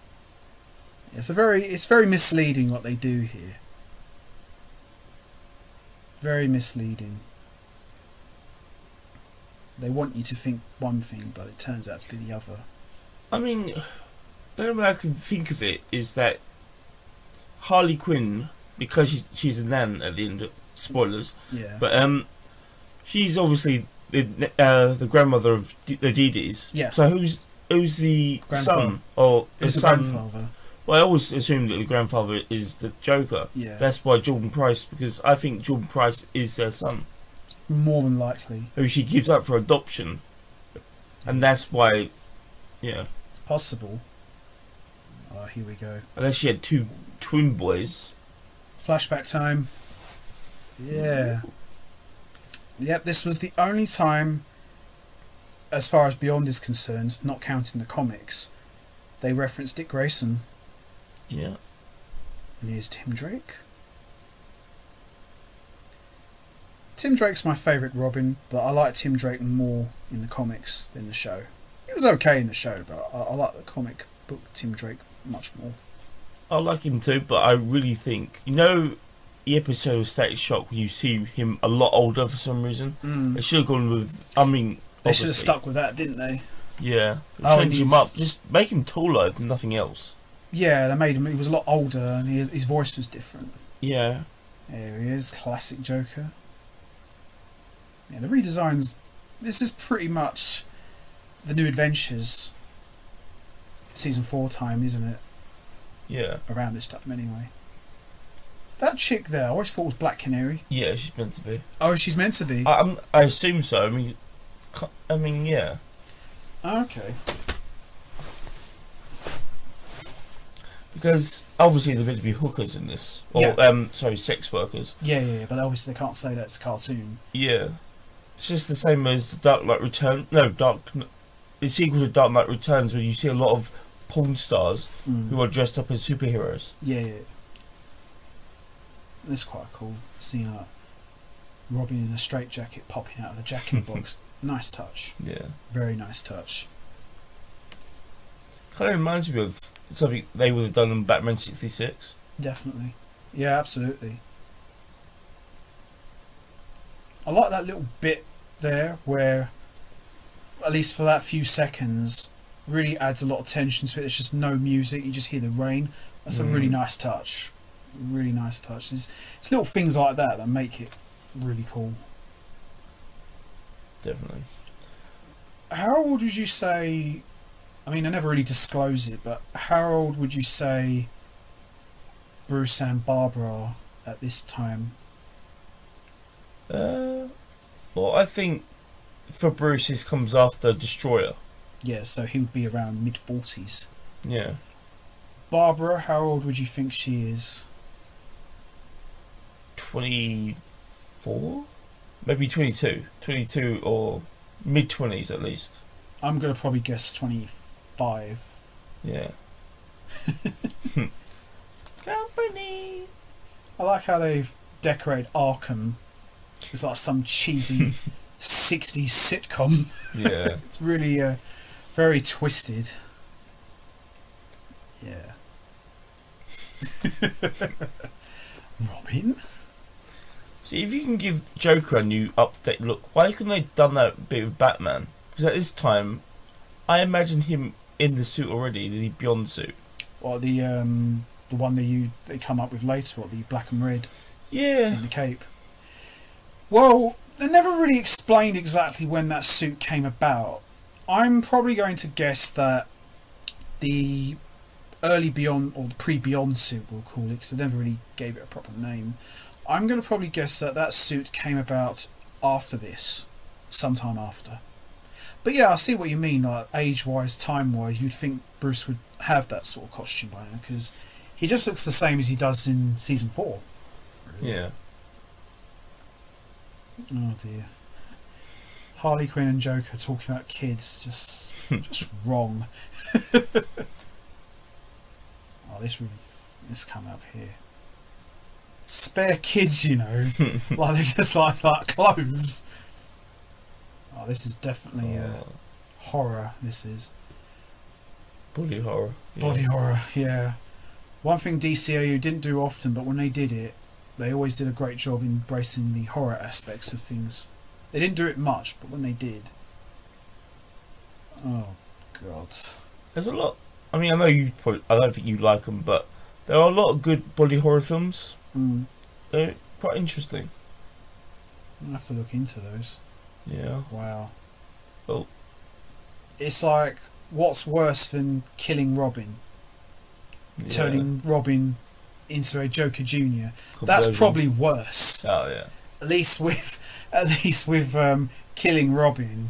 It's a very. It's very misleading what they do here. Very misleading. They want you to think one thing, but it turns out to be the other. I mean, the only way I can think of it is that Harley Quinn, because she's, she's a nan at the end of spoilers, Yeah. but um, she's obviously the uh, the grandmother of D- the Dee Dees. Yeah. So who's who's the Grandfather. son or the the son? grandfather. Well, I always assume that the grandfather is the Joker. Yeah. That's why Jordan Pryce, because I think Jordan Pryce is their son, More than likely. who she gives up for adoption, and that's why, yeah. It's possible. Oh, here we go. Unless she had two twin boys. Flashback time. Yeah. Yep, this was the only time, as far as Beyond is concerned, not counting the comics, they referenced Dick Grayson. Yeah. And here's Tim Drake. Tim Drake's my favourite Robin, but I like Tim Drake more in the comics than the show. It was okay in the show, but I, I like the comic book Tim Drake much more. I like him too, but I really think you know the episode of Static Shock when you see him a lot older for some reason. Mm. They should have gone with. I mean, They should have stuck with that, didn't they? Yeah, Oh, change him up. Just make him taller, if nothing else. Yeah, they made him. He was a lot older, and he, his voice was different. Yeah, There he is, classic Joker. Yeah, the redesigns. This is pretty much the new adventures. Season four time, isn't it? Yeah. Around this time, anyway. That chick there, I always thought was Black Canary. Yeah, she's meant to be. Oh, she's meant to be. I, I'm, I assume so. I mean, I mean, yeah. okay. Because obviously they're meant to be hookers in this. Or, Yeah. um, sorry, sex workers. Yeah, yeah, yeah, but obviously they can't say that's a cartoon. Yeah. It's just the same as Dark Knight Return. No, Dark. The sequel to Dark Knight Returns, where you see a lot of porn stars Mm. who are dressed up as superheroes. Yeah, yeah. It's quite cool seeing like Robin in a straitjacket popping out of the jacket [laughs] box. Nice touch. Yeah. Very nice touch. Kind of reminds me of something they would have done in Batman 66. Definitely. Yeah, absolutely. I like that little bit there where, at least for that few seconds, really adds a lot of tension to it. There's just no music, you just hear the rain. That's a really Mm. nice touch. Really nice touch. It's, it's little things like that that make it really cool. Definitely. How old would you say? I mean, I never really disclose it, but how old would you say Bruce and Barbara are at this time? Uh, well, I think for Bruce, this comes after Destroyer. Yeah, so he would be around mid forties. Yeah. Barbara, how old would you think she is? 24? Maybe 22. 22 or mid 20s at least. I'm gonna probably guess twenty five. Yeah. [laughs] Company. I like how they've decorated Arkham. It's like some cheesy [laughs] '60s sitcom. Yeah. [laughs] It's really uh, very twisted. Yeah. [laughs] Robin? See, if you can give Joker a new up-to-date look, why couldn't they done that bit with Batman? Because at this time, I imagine him in the suit already, the Beyond suit. Or the um the one that you they come up with later, or the black and red Yeah. in the cape. Well, they never really explained exactly when that suit came about. I'm probably going to guess that the early Beyond or the pre Beyond suit, we'll call it, because they never really gave it a proper name. I'm going to probably guess that that suit came about after this, sometime after. But yeah, I see what you mean. Like age-wise, time-wise, you'd think Bruce would have that sort of costume by now because he just looks the same as he does in season four. Yeah. Oh dear. Harley Quinn and Joker talking about kids, just just wrong. [laughs] oh, this this come up here. Spare kids, you know, [laughs] like they just like like clothes. Oh, this is definitely uh, Oh, horror. This is body horror. Yeah. body horror. Yeah. One thing DCAU didn't do often, but when they did it, they always did a great job embracing the horror aspects of things. They didn't do it much, but when they did, oh god, There's a lot. I mean, I know you. Probably, I don't think you like them, but there are a lot of good body horror films. mm, They're quite interesting. I'll have to look into those. Yeah. Wow. Oh. It's like what's worse than killing Robin, yeah. turning Robin into a Joker Junior. That's probably worse. Oh yeah. at least with at [laughs] least with um, killing Robin,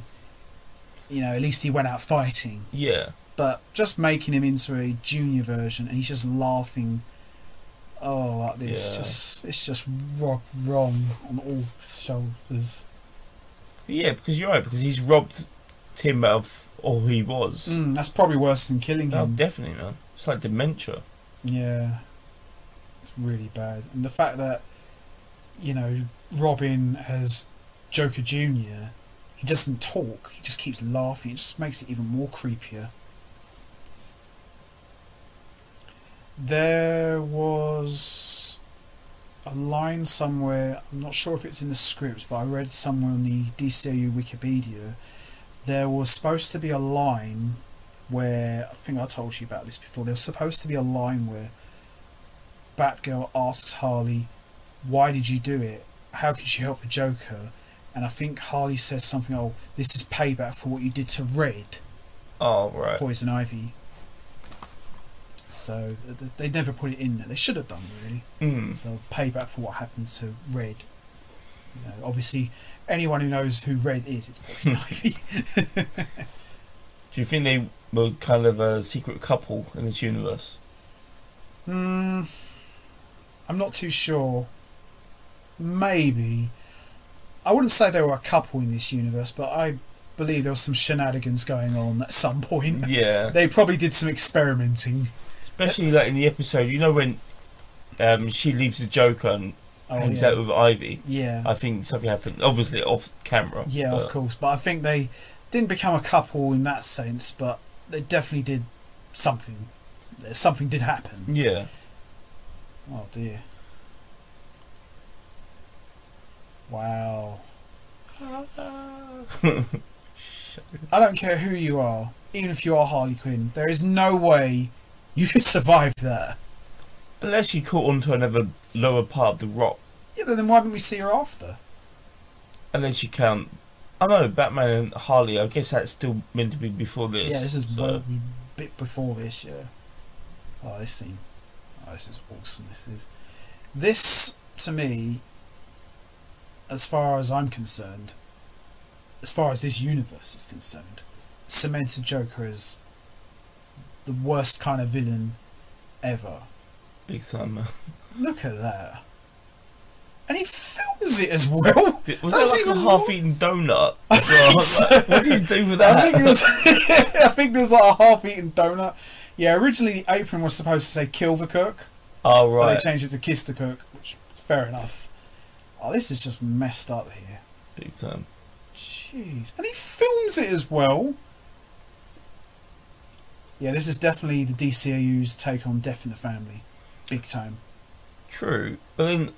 you know, at least he went out fighting. Yeah. But just making him into a junior version and he's just laughing, oh, like this, Yeah. just it's just ro- wrong on all shoulders. Yeah, because you're right. Because he's robbed Tim of all he was. Mm, that's probably worse than killing Oh, him. definitely, man. It's like dementia. Yeah, it's really bad. And the fact that you know Robin as Joker Junior, he doesn't talk. He just keeps laughing. It just makes it even more creepier. There was a line somewhere. I'm not sure if it's in the script, but I read somewhere on the DCAU Wikipedia. There was supposed to be a line where I think I told you about this before. There was supposed to be a line where Batgirl asks Harley, why did you do it? How could you help the Joker? And I think Harley says something. Oh, this is payback for what you did to Red, Oh right. Poison Ivy. So th- th- they never put it in there. They should have done really. Mm. So payback for what happened to Red. You know, obviously, anyone who knows who Red is, it's Poison [laughs] Ivy. Do you think they were kind of a secret couple in this universe? Hmm. I'm not too sure. Maybe. I wouldn't say they were a couple in this universe, but I believe there was some shenanigans going on at some point. [laughs] Yeah. They probably did some experimenting. Especially like in the episode, you know when um, she leaves the Joker and Oh, hangs yeah. out with Ivy. yeah. I think something happened. Obviously off camera. Yeah, but- of course. But I think they didn't become a couple in that sense, but they definitely did something. Something did happen. Yeah. Oh dear. Wow. [laughs] I don't care who you are, even if you are Harley Quinn, there is no way you could [laughs] survive there. Unless you caught onto another lower part of the rock. Yeah, then why didn't we see her after? Unless you count. I know Batman and Harley. I guess that's still meant to be before this. yeah, this is so- well, a bit before this, yeah. Oh, this scene. Oh, this is awesome. This is. This, to me, as far as I'm concerned, as far as this universe is concerned, cemented Joker is the worst kind of villain ever. big time. Look at that. And he films it as well. [laughs] Was That's that like a half-eaten donut? I think so. Like, what did he do with I that? think, was, [laughs] I think there was like a half-eaten donut. Yeah, originally the apron was supposed to say "kill the cook," oh but right, they changed it to "kiss the cook," which is fair enough. Oh, this is just messed up here. big time. Jeez, and he films it as well. Yeah, this is definitely the DCAU's take on Death in the Family, big time. True, but then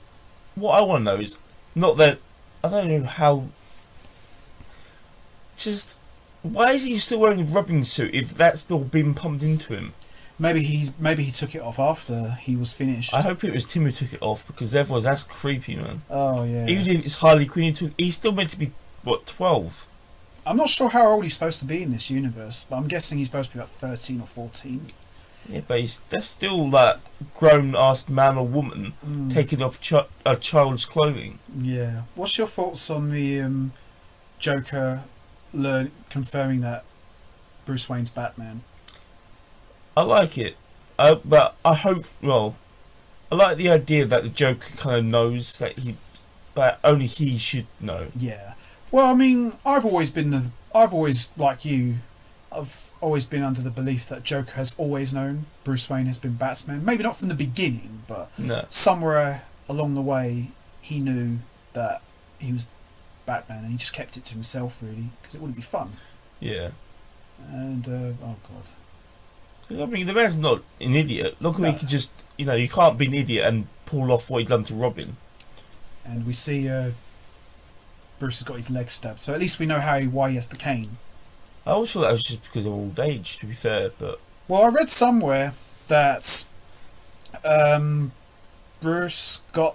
what I want to know is not that I don't know how. Just why is he still wearing a Robin suit if that's still been pumped into him? Maybe he maybe he took it off after he was finished. I hope it was Tim who took it off because otherwise that's creepy, man. oh yeah. Even if it's Harley Quinn, he took, he's still meant to be what twelve. I'm not sure how old he's supposed to be in this universe, but I'm guessing he's supposed to be about 13 or 14. Yeah, but he's, that's still that grown-ass man or woman Mm. taking off ch- a child's clothing. Yeah. What's your thoughts on the um, Joker learn confirming that Bruce Wayne's Batman? I like it, uh, but I hope. Well, I like the idea that the Joker kind of knows that he, but only he should know. Yeah. Well, I mean, I've always been the, I've always like you, I've always been under the belief that Joker has always known Bruce Wayne has been Batman. Maybe not from the beginning, but No, somewhere along the way he knew that he was Batman, and he just kept it to himself really because it wouldn't be fun. yeah. And uh, oh god. I mean, the man's not an idiot. Look, No. he could just, you know, you can't be an idiot and pull off what he done to Robin. and we see uh, Bruce has got his leg stabbed. So at least we know how he, why he has the cane. I always thought that was just because of old age. To be fair, but Well, I read somewhere that um, Bruce got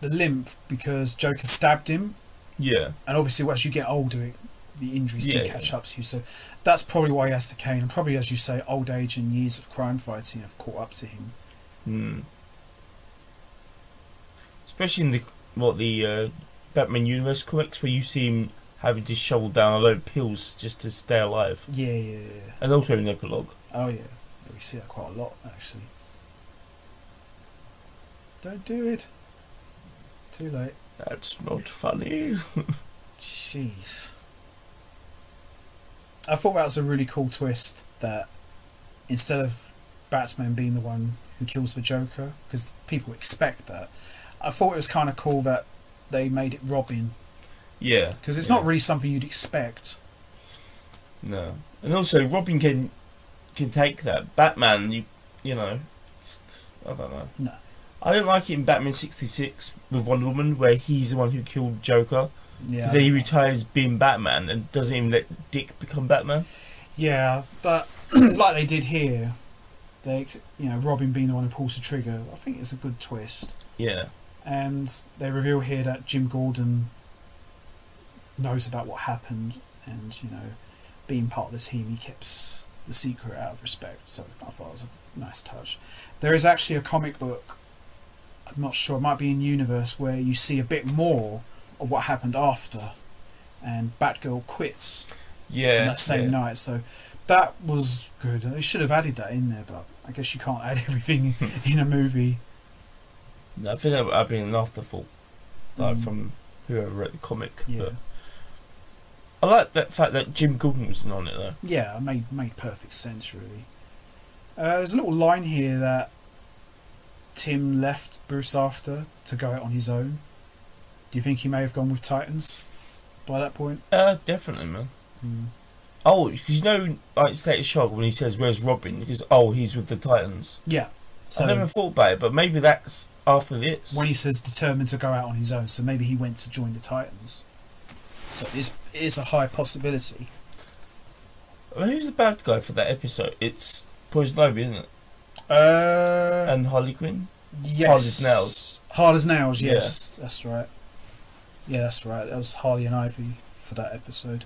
the limp because Joker stabbed him, yeah, and obviously as you get older, it, the injuries Yeah, do catch up to you. So that's probably why he has the cane, and probably as you say, old age and years of crime fighting have caught up to him. hmm. especially in the what the uh, Batman universe comics, where you see him having to shovel down a load of pills just to stay alive, Yeah, yeah, yeah. and also in the epilogue. Oh yeah, we see that quite a lot actually. Don't do it. Too late. That's not funny. [laughs] Jeez. I thought that was a really cool twist that instead of Batman being the one who kills the Joker, because people expect that, I thought it was kind of cool that they made it Robin, yeah, because it's yeah. not really something you'd expect. No, and also Robin can can take that. Batman, you you know, I don't know. No. I don't like it in Batman sixty six with Wonder Woman, where he's the one who killed Joker. Yeah. Because he retires being Batman and doesn't even let Dick become Batman. Yeah, but [clears throat] like they did here, they you know Robin being the one who pulls the trigger. I think it's a good twist. Yeah, and they reveal here that Jim Gordon knows about what happened, and you know, being part of the team, he keeps the secret out of respect. So I thought it was a nice touch. There is actually a comic book. I'm not sure. It might be in Universe where you see a bit more what happened after, and Batgirl quits Yeah. on that same yeah. night. So that was good. They should have added that in there, but I guess you can't add [laughs] everything [laughs] in a movie. No, I think that would have been an afterthought, like Mm. from whoever wrote the comic. Yeah, But I like that fact that Jim Gordon wasn't on it though. yeah, it made made perfect sense really. Uh, there's a little line here that Tim left Bruce after to go out on his own. Do you think he may have gone with Titans by that point? Uh, definitely, man. Mm. Oh, because you know, like Static Shock when he says, "Where's Robin?" Because oh, he's with the Titans. Yeah. So I never thought about it, but maybe that's after this. when he says determined to go out on his own, so maybe he went to join the Titans. So it is, it is a high possibility. I mean, who's the bad guy for that episode? It's Poison Ivy, isn't it? Uh, And Harley Quinn. yes. Hard as nails. Hard as nails. Yeah. Yes, that's right. Yeah, that's right. That was Harley and Ivy for that episode.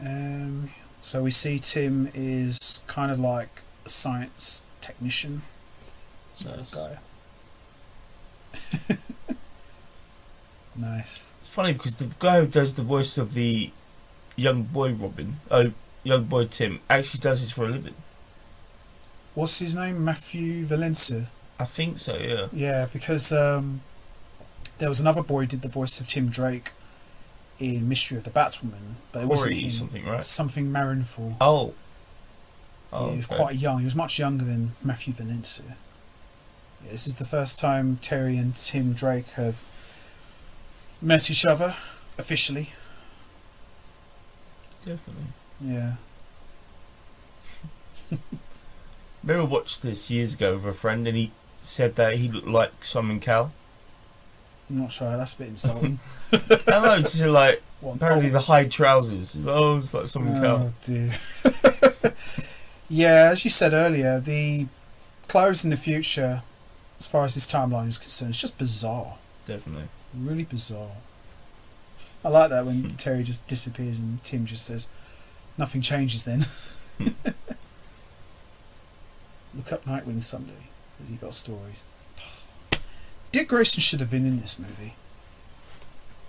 Um, so we see Tim is kind of like a science technician sort Nice. of guy. [laughs] nice. It's funny because the guy who does the voice of the young boy Robin, oh, young boy Tim, actually does this for a living. What's his name? Matthew Valencia. I think so, yeah. Yeah, because um, there was another boy who did the voice of Tim Drake in Mystery of the Batwoman, but it wasn't Corey him. something, right? Something Marienthal. Oh. Yeah, Oh, he was okay. quite young. He was much younger than Matthew Valencia. Yeah, this is the first time Terry and Tim Drake have met each other officially. Definitely. Yeah. [laughs] Remember watched this years ago with a friend and he said that he looked like Simon Cowell. I'm not sure. That's a bit insulting. I just like What, apparently oh, the high trousers. He's like, Oh, it's like Simon Cowell. oh dear. [laughs] yeah, as you said earlier, the clothes in the future, as far as this timeline is concerned, it's just bizarre. Definitely. Really bizarre. I like that when hmm. Terry just disappears and Tim just says, "Nothing changes then." [laughs] Hmm. Look up Nightwing someday, because he got stories. Dick Grayson should have been in this movie,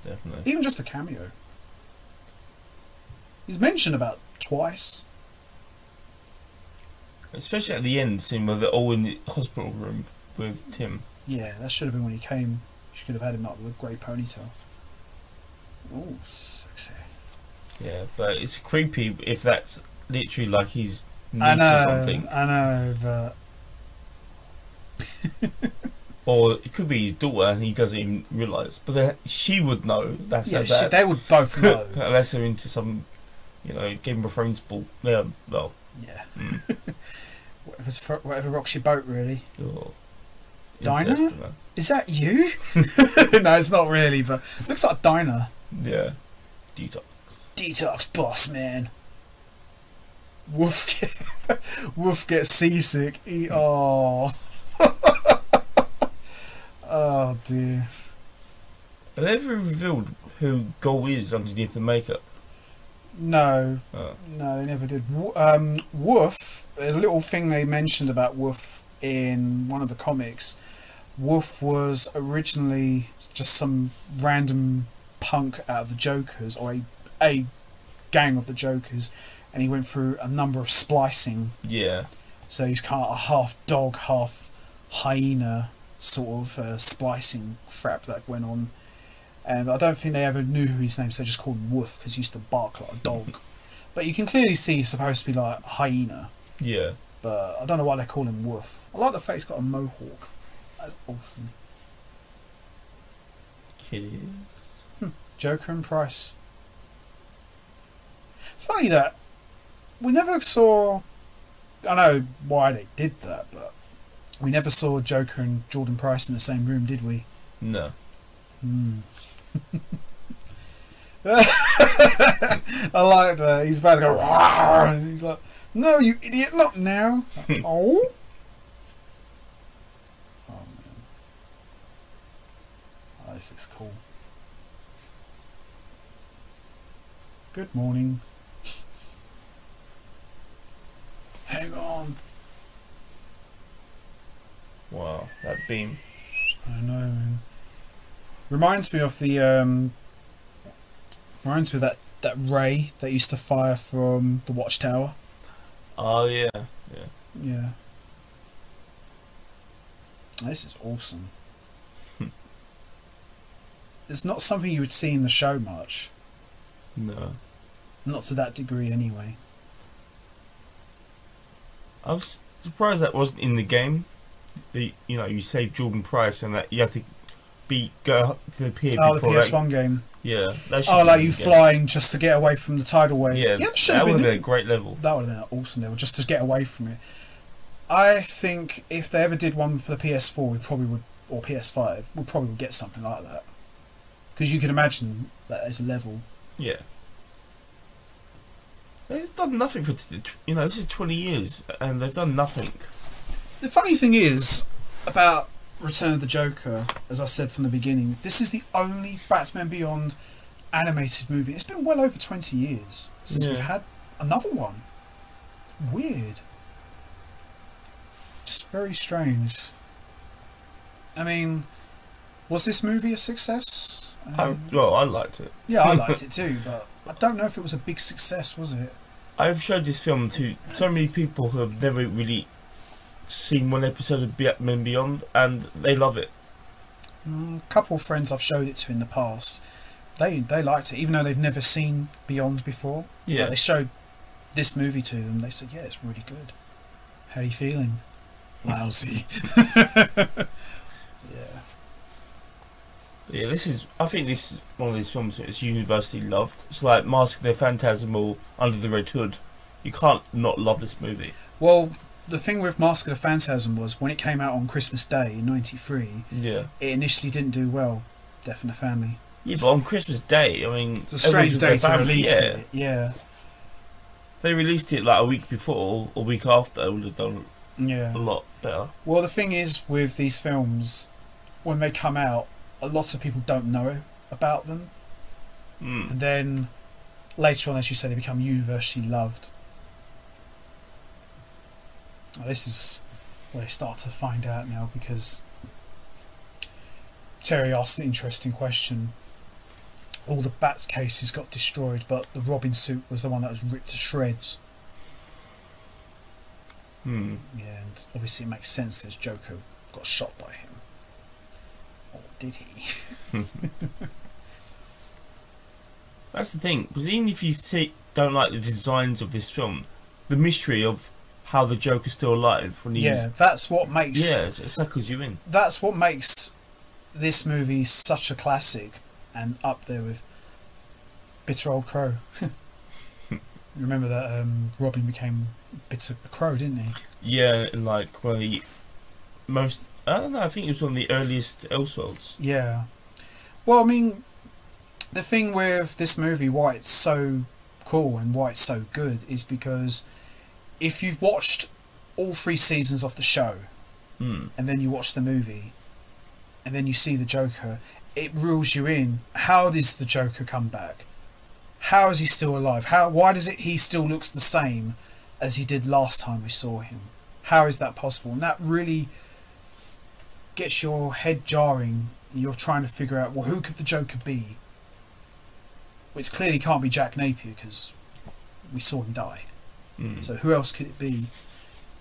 Definitely. even just a cameo. He's mentioned about twice. Especially at the end scene where they're all in the hospital room with Tim. Yeah, that should have been when he came. She could have had him up with a grey ponytail. Oh, sexy. Yeah, but it's creepy if that's literally like his niece I know, or something. I know, but [laughs] Or it could be his daughter and he doesn't even realise. But then she would know that's yeah, she, they would both know. [laughs] Unless they're into some, you know, Game of Thrones ball. Yeah, well, yeah. mm, [laughs] Whatever's fro- whatever rocks your boat, really. or Dinah? incest, you know. Is that you? [laughs] no, it's not really, but looks like Dinah. Yeah. Detox. Detox boss man. Wolf get, Wolf gets seasick. He, oh. Oh dear. Have they ever revealed who Ghoul is underneath the makeup? No, Oh. no, they never did. Um, Wolf. There's a little thing they mentioned about Wolf in one of the comics. Wolf was originally just some random punk out of the Jokers, or a, a gang of the Jokers, and he went through a number of splicing. Yeah. So he's kind of a half dog, half hyena sort of uh, splicing crap that went on. And I don't think they ever knew who his name, so they just called him Wolf because he used to bark like a dog. [laughs] but you can clearly see he's supposed to be like hyena, Yeah. but I don't know why they call him Wolf. I like the fact he's got a mohawk. That's awesome. Kitties. Joker and Pryce. It's funny that we never saw. I know why they did that, but we never saw Joker and Jordan Pryce in the same room, did we? No. Hmm. [laughs] I like that. He's about to go. "Rawr," and he's like, "No, you idiot! Not now." Like, [laughs] oh. Oh man. this is cool. Good morning. Hang on. Wow, that beam. I know, man. Reminds me of the um. Reminds me of that that ray that used to fire from the watchtower. Oh yeah, yeah. Yeah. This is awesome. it's not something you would see in the show much. No, Not to that degree, anyway. I was surprised that wasn't in the game. The you know you saved Jordan Pryce and that you had to be go to oh, the pier Oh, before that. PS1 game. Yeah, that should Oh, like you game. flying just to get away from the tidal wave. Yeah, yeah should that would have been a great level. That would have been an awesome level, just to get away from it. I think if they ever did one for the PS4, we probably would, or PS5, we probably would get something like that. Because you can imagine that as a level. Yeah. They've done nothing for you know this is twenty years and they've done nothing. The funny thing is about Return of the Joker, as I said from the beginning, this is the only Batman Beyond animated movie. It's been well over 20 years since we've had another one. It's weird. Just very strange. I mean, was this movie a success? I, Um, well, I liked it. yeah, I liked it [laughs] too, but I don't know if it was a big success, was it? I've showed this film to so many people who have never really seen one episode of Batman Beyond, and they love it. Mm, a couple of friends I've showed it to in the past, they they liked it, even though they've never seen Beyond before. Yeah, Like, they showed this movie to them. They said, "Yeah, it's really good." How are you feeling? Lousy. [laughs] yeah. yeah. This is. I think this is one of these films that's universally loved. It's like Mask of the Phantasmal Under the Red Hood. You can't not love this movie. Well, the thing with Mask of the Phantasm was when it came out on Christmas Day in '93, Yeah. it initially didn't do well. Death and the Family. Yeah, but on Christmas Day, I mean, It's a strange day to family, release yeah. it. Yeah. If they released it like a week before or a week after, it would have done Yeah. a lot better. Well, the thing is with these films, when they come out, a lot of people don't know about them, Mm. and then later on, as you say, they become universally loved. Well, This is where they start to find out now because Terry asked an interesting question. All the bat cases got destroyed, but the Robin suit was the one that was ripped to shreds. Hmm. Yeah, and obviously it makes sense because Joker got shot by him. Or did he? [laughs] That's the thing, because even if you see, don't like the designs of this film, the mystery of how the Joker's still alive when he's Yeah, that's what makes yeah, it suckers you in. that's what makes this movie such a classic and up there with Bitter Old Crow. [laughs] Remember that um, Robin became Bitter Crow, didn't he? Yeah, and like one of the most. I don't know. I think it was one of the earliest Elseworlds. Yeah. Well, I mean, the thing with this movie, why it's so cool and why it's so good, is because if you've watched all three seasons of the show Hmm. and then you watch the movie and then you see the Joker, it rules you in. How does the Joker come back? How is he still alive? How? Why does it? He still looks the same as he did last time we saw him. How is that possible? And that really gets your head jarring. You're trying to figure out, well, who could the Joker be? Which clearly can't be Jack Napier because we saw him die. Hmm. So who else could it be?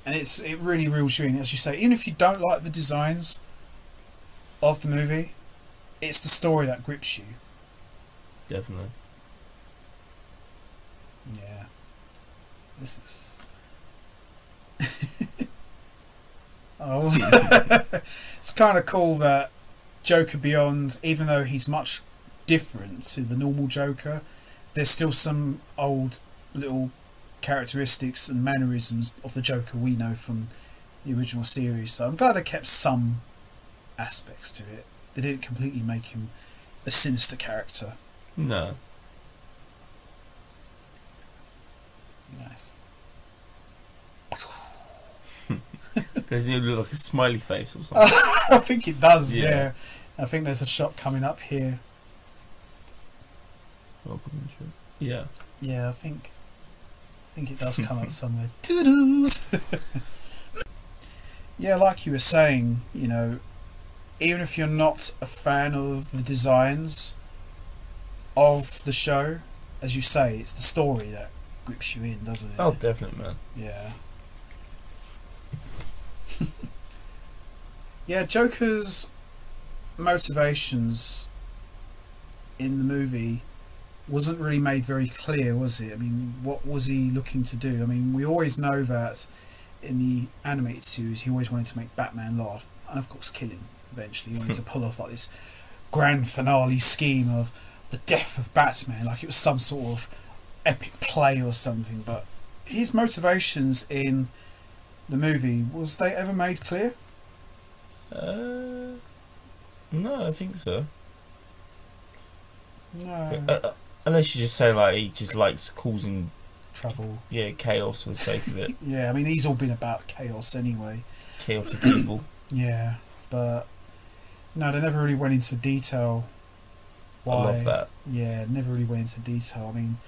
And it's it really reels you in, as you say. Even if you don't like the designs of the movie, it's the story that grips you. Definitely. Yeah. This is. [laughs] oh. [laughs] it's kind of cool that Joker Beyond, even though he's much different to the normal Joker, there's still some old little characteristics and mannerisms of the Joker we know from the original series. So I'm glad they kept some aspects to it. They didn't completely make him a sinister character. No. Nice. [laughs] Doesn't it look like a smiley face or something? [laughs] I think it does, Yeah. yeah. I think there's a shot coming up here. Welcome Yeah. Yeah, I think think it does come up somewhere. Toodles. [laughs] yeah, like you were saying, you know, even if you're not a fan of the designs of the show, as you say, it's the story that grips you in, doesn't it? Oh, definitely, man. Yeah. yeah, Joker's motivations in the movie wasn't really made very clear, was it? I mean, what was he looking to do? I mean, we always know that in the animated series, he always wanted to make Batman laugh, and of course, kill him eventually. He wanted to [laughs] pull off like this grand finale scheme of the death of Batman, like it was some sort of epic play or something. But his motivations in the movie was they ever made clear? Uh, no, I think so. No Uh, uh, unless you just say like he just likes causing trouble. yeah chaos for the sake of it, [laughs] Yeah, I mean he's all been about chaos anyway. chaotic evil. [clears throat] Yeah, but no, they never really went into detail. Why? I love that. Yeah, never really went into detail. I mean,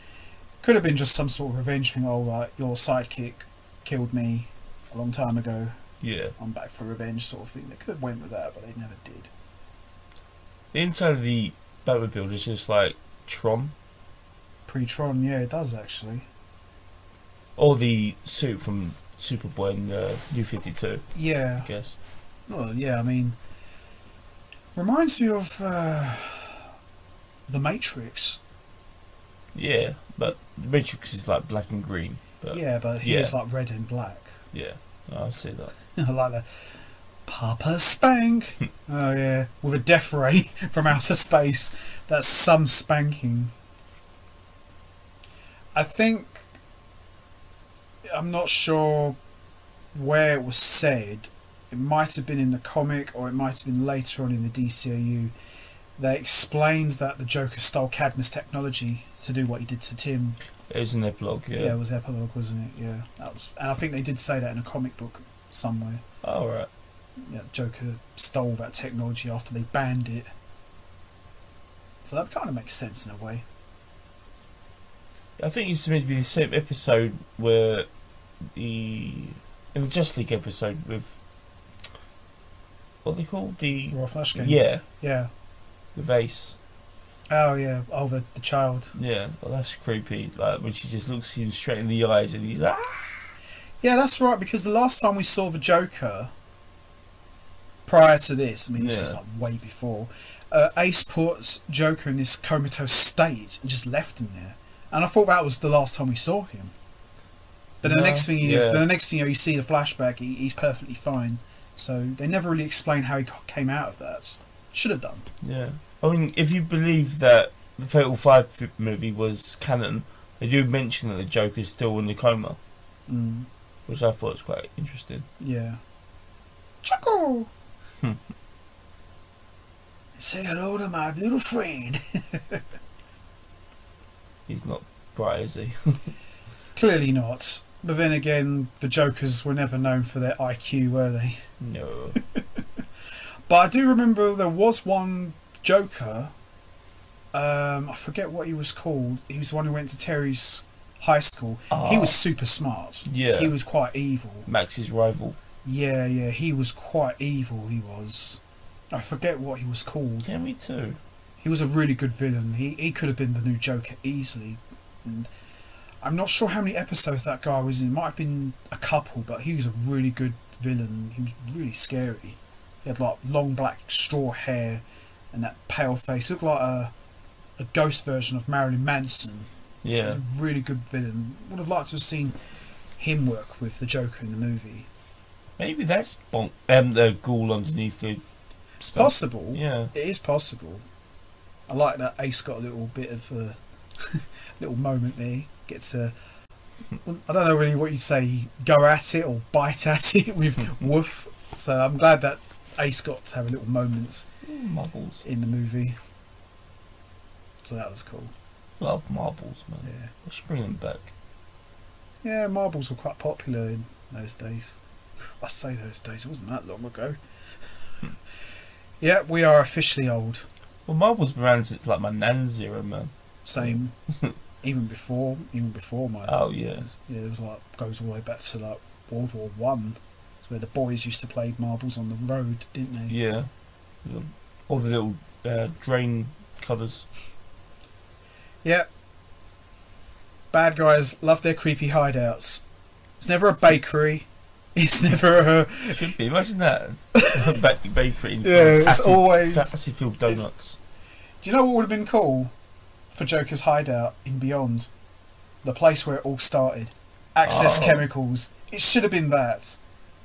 could have been just some sort of revenge thing. Oh, like your sidekick killed me a long time ago. Yeah. I'm back for revenge, sort of thing. They could have went with that, but they never did. The inside of the Batmobile is just like Tron, Pre-Tron, yeah, it does actually. or the suit from Superboy in uh, New Fifty Two. Yeah. I guess. Well, yeah. I mean, reminds me of uh, the Matrix. Yeah, but the Matrix is like black and green. But yeah, yeah, but here's like red and black. Yeah, I see that. [laughs] I like that. Papa Spank. [laughs] oh yeah, with a death ray [laughs] from outer space. That's some spanking. I think I'm not sure where it was said. It might have been in the comic, or it might have been later on in the DCAU. That explains that the Joker stole Cadmus technology to do what he did to Tim. It was an epilogue. Yeah. Yeah, it was epilogue, wasn't it? Yeah, that was, and I think they did say that in a comic book somewhere. Oh right. yeah, Joker stole that technology after they banned it. So that kind of makes sense in a way. I think it's meant to be the same episode where the in the Justice League episode with what are they called the Royal Flush Gang. yeah Yeah. with Ace. Oh yeah. Oh, the, the child. Yeah, well that's creepy. Like when she just looks him straight in the eyes and he's ah. Yeah, that's right. Because the last time we saw the Joker, prior to this, I mean, this is like way before. Uh, Ace puts Joker in this comatose state and just left him there. And I thought that was the last time we saw him. But the No, next thing you, yeah. the next thing you know, you see the flashback. He, he's perfectly fine. So they never really explain how he came out of that. Should have done. Yeah. I mean, if you believe that the Fatal Five movie was canon, they do mention that the Joker's still in the coma, Mm, which I thought was quite interesting. yeah. Chucko. Hmm. Say hello to my little friend. [laughs] He's not bright, is he? [laughs] Clearly not. But then again, the Jokers were never known for their IQ, were they? no. [laughs] But I do remember there was one Joker. Um, I forget what he was called. He was the one who went to Terry's high school. He Ah. was super smart. Yeah. He was quite evil. Max's rival. Yeah, yeah, he was quite evil. He was. I forget what he was called. Yeah, me too. He was a really good villain. He he could have been the new Joker easily. And I'm not sure how many episodes that guy was in. It might have been a couple, but he was a really good villain. He was really scary. He had like long black straw hair and that pale face. He looked like a a ghost version of Marilyn Manson. He was Yeah. a really good villain. Would have liked to have seen him work with the Joker in the movie. Maybe that's bonk. Um, the ghoul underneath the. It's possible. Yeah. It is possible. I like that Ace got a little bit of a [laughs] little moment there. Gets a I don't know really what you say, go at it or bite at it [laughs] with woof. So I'm glad that Ace got to have a little moment Mm, Marbles. in the movie. So that was cool. Love marbles, man. Yeah. I should bring them back. Yeah, marbles were quite popular in those days. [sighs] I say those days, it wasn't that long ago. Yeah, we are officially old. Well, marbles been around since like my nan's era, man. Same. [laughs] even before, even before my. Oh yeah. Yeah, it was like goes all the way back to like World War One. It's where the boys used to play marbles on the road, didn't they? Yeah. All the little uh, drain covers. Yeah. Bad guys love their creepy hideouts. It's never a bakery. It's never uh, a. Should be. Imagine that. [laughs] Ba- bakery. in Yeah, it's always- acid filled donuts. Do you know what would have been cool for Joker's hideout in Beyond? The place where it all started. Axis Oh. Chemicals. It should have been that.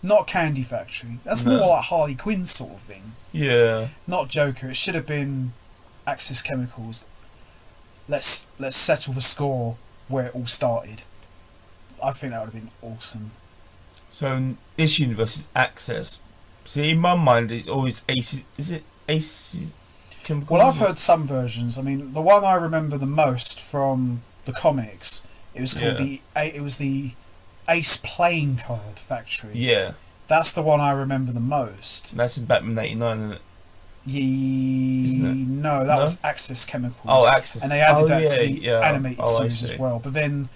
Not Candy Factory. That's No. more like Harley Quinn sort of thing. Yeah. Not Joker. It should have been Axis Chemicals. Let's let's settle the score where it all started. I think that would have been awesome. So in this universe is Axis. See, in my mind, it's always aces. Is it aces? Well, I've heard some versions. I mean, the one I remember the most from the comics, it was called Yeah. the it was the Ace Playing Card Factory. Yeah, That's the one I remember the most. that's in Batman '89, isn't it? Ye- no, that No? was Axis Chemicals. Oh, Axis. and they added oh, that yeah, to the yeah. animated oh, series as well. But then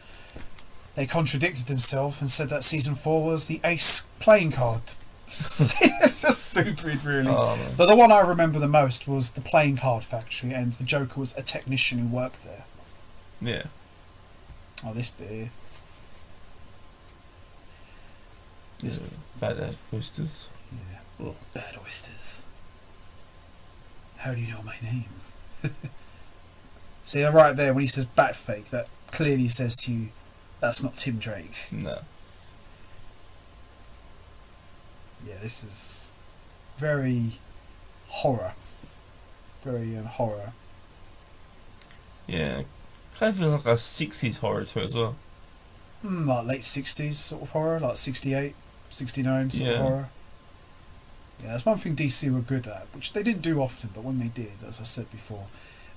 they contradicted themselves and said that season four was the Ace Playing Card. [laughs] it's just stupid, really. Oh. But the one I remember the most was the playing card factory, and the Joker was a technician who worked there. Yeah. Oh, this bit here. yeah. This- Bad oysters. Yeah. Bad oysters. How do you know my name? [laughs] See, right there, when he says bat fake, that clearly says to you, that's not Tim Drake. No. Yeah, this is very horror. Very um, horror. Yeah. Kind of feels like a '60s horror to it as well. Mm, like late 60s sort of horror, like 68, 69 sort Yeah. of horror. Yeah, that's one thing DC were good at, which they didn't do often, but when they did, as I said before,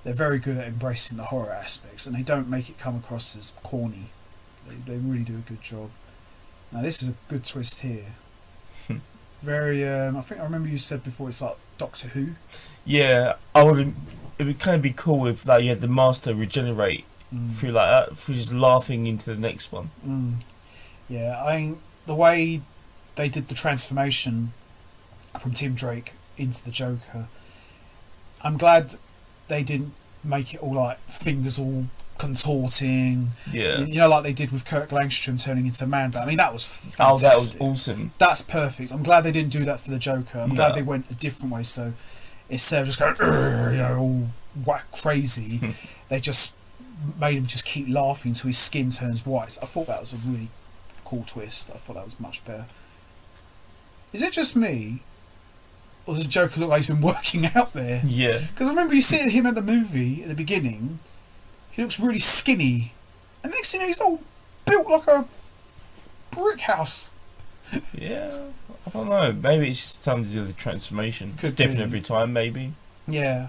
they're very good at embracing the horror aspects and they don't make it come across as corny. They, they really do a good job. Now, this is a good twist here. [laughs] very, um, I think I remember you said before it's like Doctor Who. Yeah, I would. It would kind of be cool if like you had the master regenerate Mm. through like that, through just laughing into the next one. Mm. Yeah, I mean, the way they did the transformation from Tim Drake into the Joker, I'm glad they didn't make it all like fingers all contorting. Yeah. You know, like they did with Kirk Langstrom turning into a Man. I mean, that was fantastic. Oh, that was awesome. That's perfect. I'm glad they didn't do that for the Joker. I'm glad they went a different way. So instead of just going, you know, all whack crazy, [laughs] they just made him just keep laughing until his skin turns white. I thought that was a really cool twist. I thought that was much better. Is it just me? Or does the Joker look like he's been [laughs] working out there? Yeah. Because I remember you seeing him at the movie at the beginning. He looks really skinny. And next thing you know, he's all built like a brick house. Yeah. I don't know. Maybe it's just time to do the transformation. Could it's different be. every time, maybe. Yeah.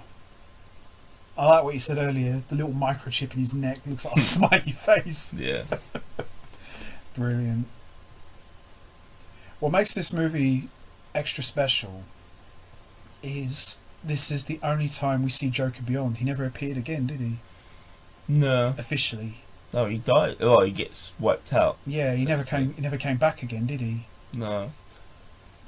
I like what you said earlier. The little microchip in his neck looks like a [laughs] smiley face. Yeah. [laughs] Brilliant. What makes this movie extra special is this is the only time we see Joker Beyond. He never appeared again, did he? No. Officially. No, he died. Oh, he gets wiped out. Yeah, he never came. He never came back again, did he? No.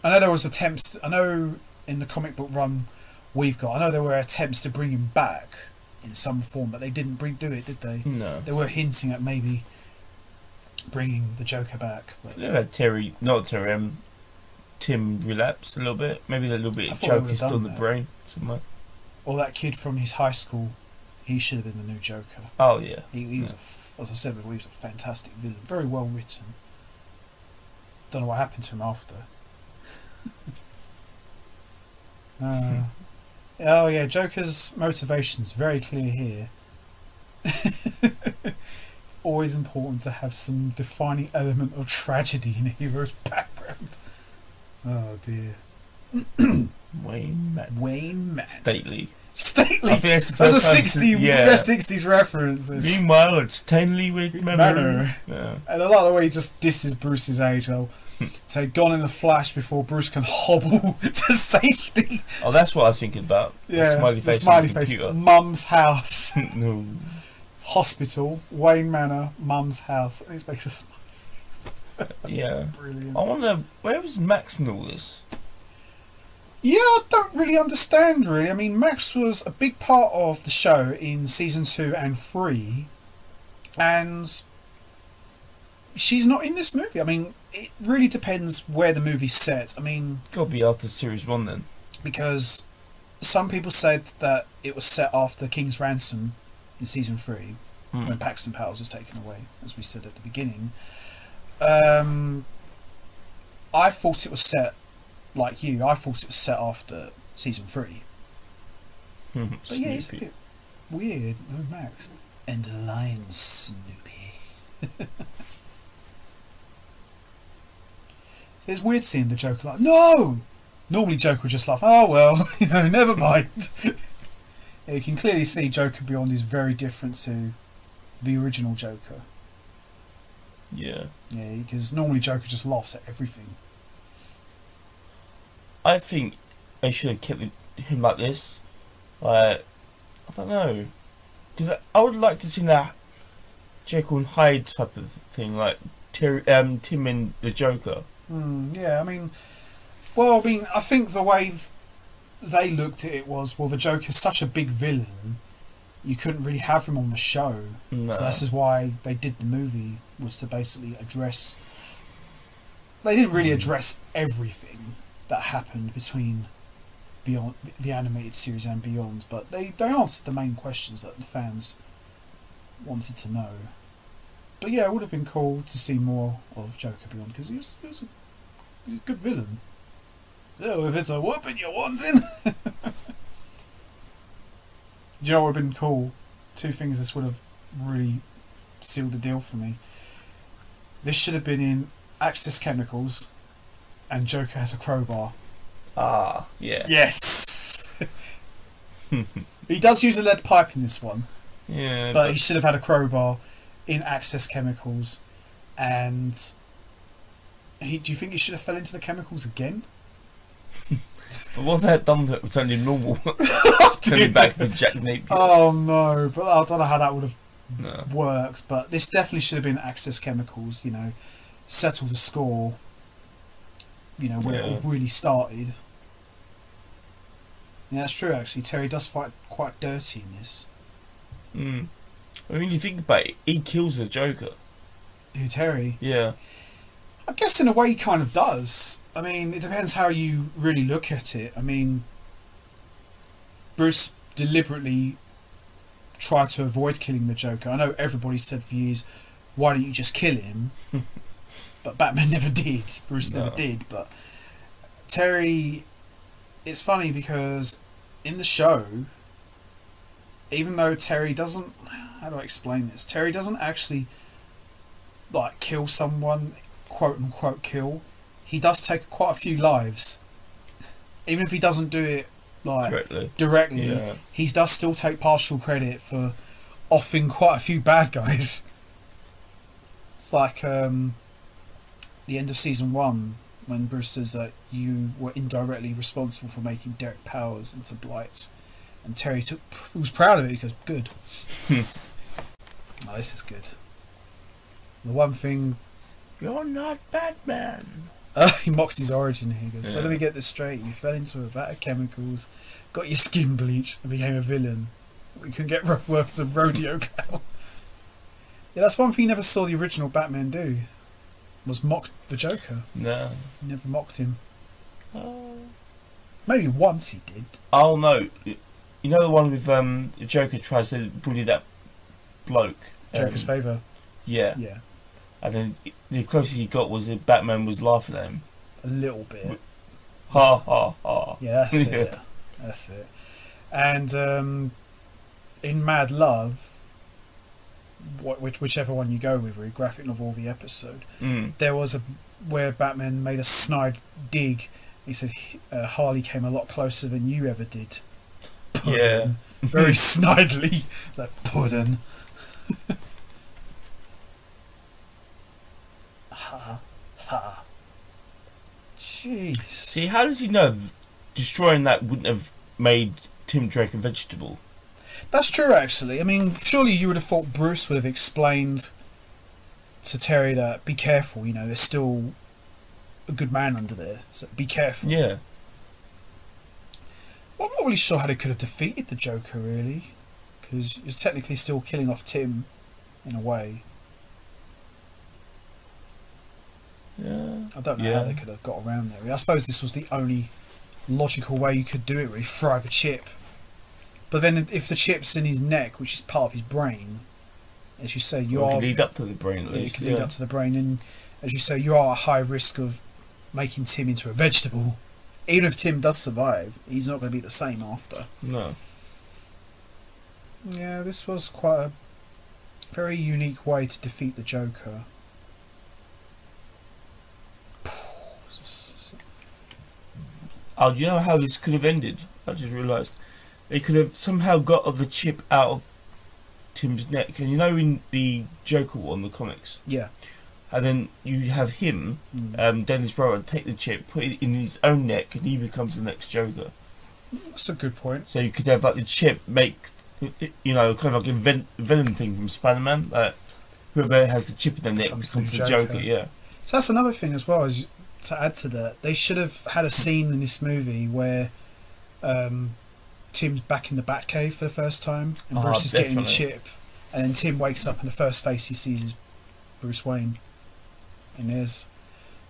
I know there was attempts. I know in the comic book run we've got. I know there were attempts to bring him back in some form, but they didn't bring do it, did they? No. They were hinting at maybe bringing the Joker back, but They've had Terry, not Terry, um, Tim relapse a little bit. Maybe a little bit of thought they joke would've is still in the brain somewhere. or that kid from his high school, he should have been the new Joker. Oh, yeah. He, he was, a as I said before, he was a fantastic villain, very well written. Don't know what happened to him after. [laughs] uh, oh yeah, Joker's motivations very clear here. [laughs] it's always important to have some defining element of tragedy in a hero's background. Oh dear, Wayne Matt. Wayne Manor, Stately. Stately. That's the That's a first time sixty, since- yeah. sixties reference. It's- Meanwhile, it's Stanley with Manor. Yeah. And I like the way he just disses Bruce's age. Oh, [laughs] so gone in the flash before Bruce can hobble [laughs] to safety. Oh, that's what I was thinking about. Yeah, the smiley the face smiley on the face. Mum's house, [laughs] no. hospital, Wayne Manor, Mum's house. It makes us Yeah. brilliant. I wonder where was Max in all this? Yeah, I don't really understand. Really, I mean, Max was a big part of the show in season two and three, and she's not in this movie. I mean, it really depends where the movie's set. I mean, Got to be after series one then. because some people said that it was set after King's Ransom in season three, Hmm. when Paxton Powers was taken away, as we said at the beginning. Um, I thought it was set like you. I thought it was set after season three. Hmm, but yeah, it's a bit weird. No Max and a lion, Snoopy. [laughs] It's weird seeing the Joker like, no! Normally Joker would just laugh, oh well, [laughs] you know, never [laughs] mind. You can clearly see Joker Beyond is very different to the original Joker. Yeah. Yeah, because normally Joker just laughs at everything. I think they should have kept him like this. Like, I don't know. Because I would like to see that Jekyll and Hyde type of thing, like Terry, um, Tim and the Joker. Hmm, yeah, I mean, well, I mean, I think the way th- they looked at it was, well, the Joker's such a big villain, you couldn't really have him on the show. No. So this is why they did the movie was to basically address. They didn't really address everything that happened between beyond the animated series and beyond, but they they answered the main questions that the fans wanted to know. But yeah, it would have been cool to see more of Joker Beyond because he was, he was, a, he was a good villain. So if it's a whooping you're wanting. [laughs] Do you know would have been cool? Two things this would have really sealed the deal for me. This should have been in Axis Chemicals, and Joker has a crowbar. ah, yeah. Yes. [laughs] he does use a lead pipe in this one, Yeah. but he should have had a crowbar in Axis Chemicals, and he. Do you think he should have fell into the chemicals again? But what they had done that turned him normal. [laughs] Him back to Jack Napier. Oh no! But I don't know how that would have no. worked, but this definitely should have been Axis Chemicals, you know, settle the score, you know, where it Yeah. all really started. Yeah, that's true actually. Terry does fight quite dirty in this. Mm. I mean, you think about it, he kills the Joker. Who, Terry? Yeah. I guess in a way he kind of does. I mean, it depends how you really look at it. I mean, Bruce deliberately tried to avoid killing the Joker. I know everybody said for years, why don't you just kill him? [laughs] but Batman [laughs] never did. Bruce No. never did. But Terry, it's funny because in the show, even though Terry doesn't, how do I explain this? Terry doesn't actually like kill someone, quote unquote kill. He does take quite a few lives, even if he doesn't do it like Correctly. directly. Yeah. He does still take partial credit for offing quite a few bad guys. [laughs] It's like um, the end of season one when Bruce says that you were indirectly responsible for making Derek Powers into Blight, and Terry took was proud of it because good. [laughs] oh, this is good. The one thing You're not Batman. [laughs] uh, he mocks his origin here. He goes, so let me get this straight. You fell into a vat of chemicals, got your skin bleached, and became a villain. We couldn't get ro- work as a rodeo clown. [laughs] yeah, that's one thing you never saw the original Batman do. Was mock the Joker. No. He never mocked him. Oh. Maybe once he did. Oh no. You know the one with um the Joker tries to bully that bloke. um, Joker's favour. Yeah. Yeah, And then the closest he got was that Batman was laughing at him. a little bit. Ha ha ha. Yeah, that's [laughs] it. That's it. And um, in Mad Love, wh- which whichever one you go with, really, graphic novel or the episode, Mm. there was a where Batman made a snide dig. He said uh, Harley came a lot closer than you ever did. Yeah. very [laughs] snidely, like pudding. [laughs] ha ha. Jeez. See, how does he know destroying that wouldn't have made Tim Drake a vegetable? That's true, actually. I mean, surely you would have thought Bruce would have explained to Terry that be careful. You know, there's still a good man under there, so be careful. Yeah. Well, I'm not really sure how they could have defeated the Joker, really, because he was technically still killing off Tim, in a way. Yeah. I don't know Yeah. how they could have got around there. I suppose this was the only logical way you could do it, really, fry the chip. But then, if the chip's in his neck, which is part of his brain, as you say, you Well, it are could lead up to the brain at yeah, it could lead yeah. up to the brain, and as you say, you are at high risk of making Tim into a vegetable. Even if Tim does survive, he's not going to be the same after. No. Yeah, this was quite a very unique way to defeat the Joker. Oh, do you know how this could have ended? I just realised. They could have somehow got the chip out of Tim's neck. And you know in the Joker one, the comics, Yeah. and then you have him, Mm. um, Dennis Brother, take the chip, put it in his own neck, and he becomes the next Joker. That's a good point. So you could have like the chip make, you know, kind of like a ven- venom thing from Spider-Man. Like whoever has the chip in their neck Becomes becomes the Joker. Joker. Yeah. So that's another thing as well. Is to add to that, they should have had a scene in this movie where um, Tim's back in the Batcave for the first time, and Ah, Bruce is getting the chip, and then Tim wakes up, and the first face he sees is Bruce Wayne, and there's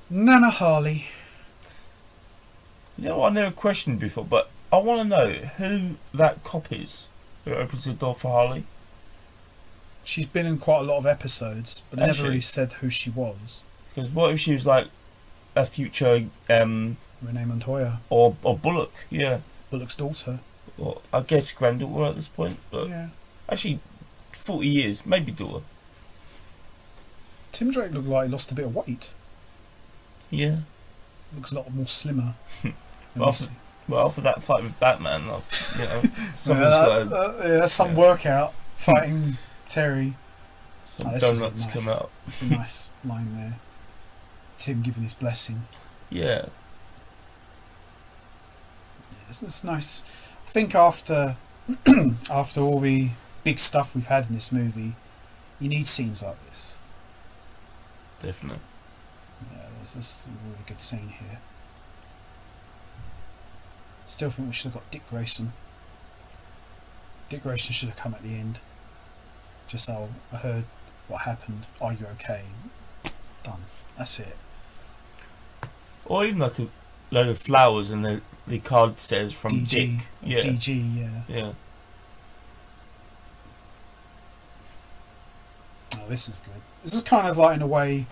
Nana Harley. You know, I never questioned before, but I want to know who that cop is who opens the door for Harley. She's been in quite a lot of episodes, but they Has never she? really said who she was. Because what if she was like a future um Renee Montoya, or or Bullock? Yeah. Bullock's daughter. Or I guess granddaughter at this point, but Yeah. actually, forty years, maybe daughter. Tim Drake looked like he lost a bit of weight. Yeah. Looks a lot more slimmer. [laughs] Well, we. Well, after that fight with Batman, I've, you know, [laughs] [laughs] Yeah, that- got uh, yeah, that's some yeah. workout fighting Terry. some Oh, this was a donuts nice- come out. It's a nice line there. Tim giving his blessing. Yeah. Yeah, it's, it's nice. I think after [clears throat] after all the big stuff we've had in this movie, you need scenes like this. Definitely. Yeah, there's this really good scene here. Still think we should have got Dick Grayson. Dick Grayson should have come at the end. Just so I heard what happened. Are you okay? Done. That's it. Or even like a load of flowers and the the card says from DG. Dick. Yeah. DG, yeah. Yeah. Oh, this is good. This is kind of like in a way.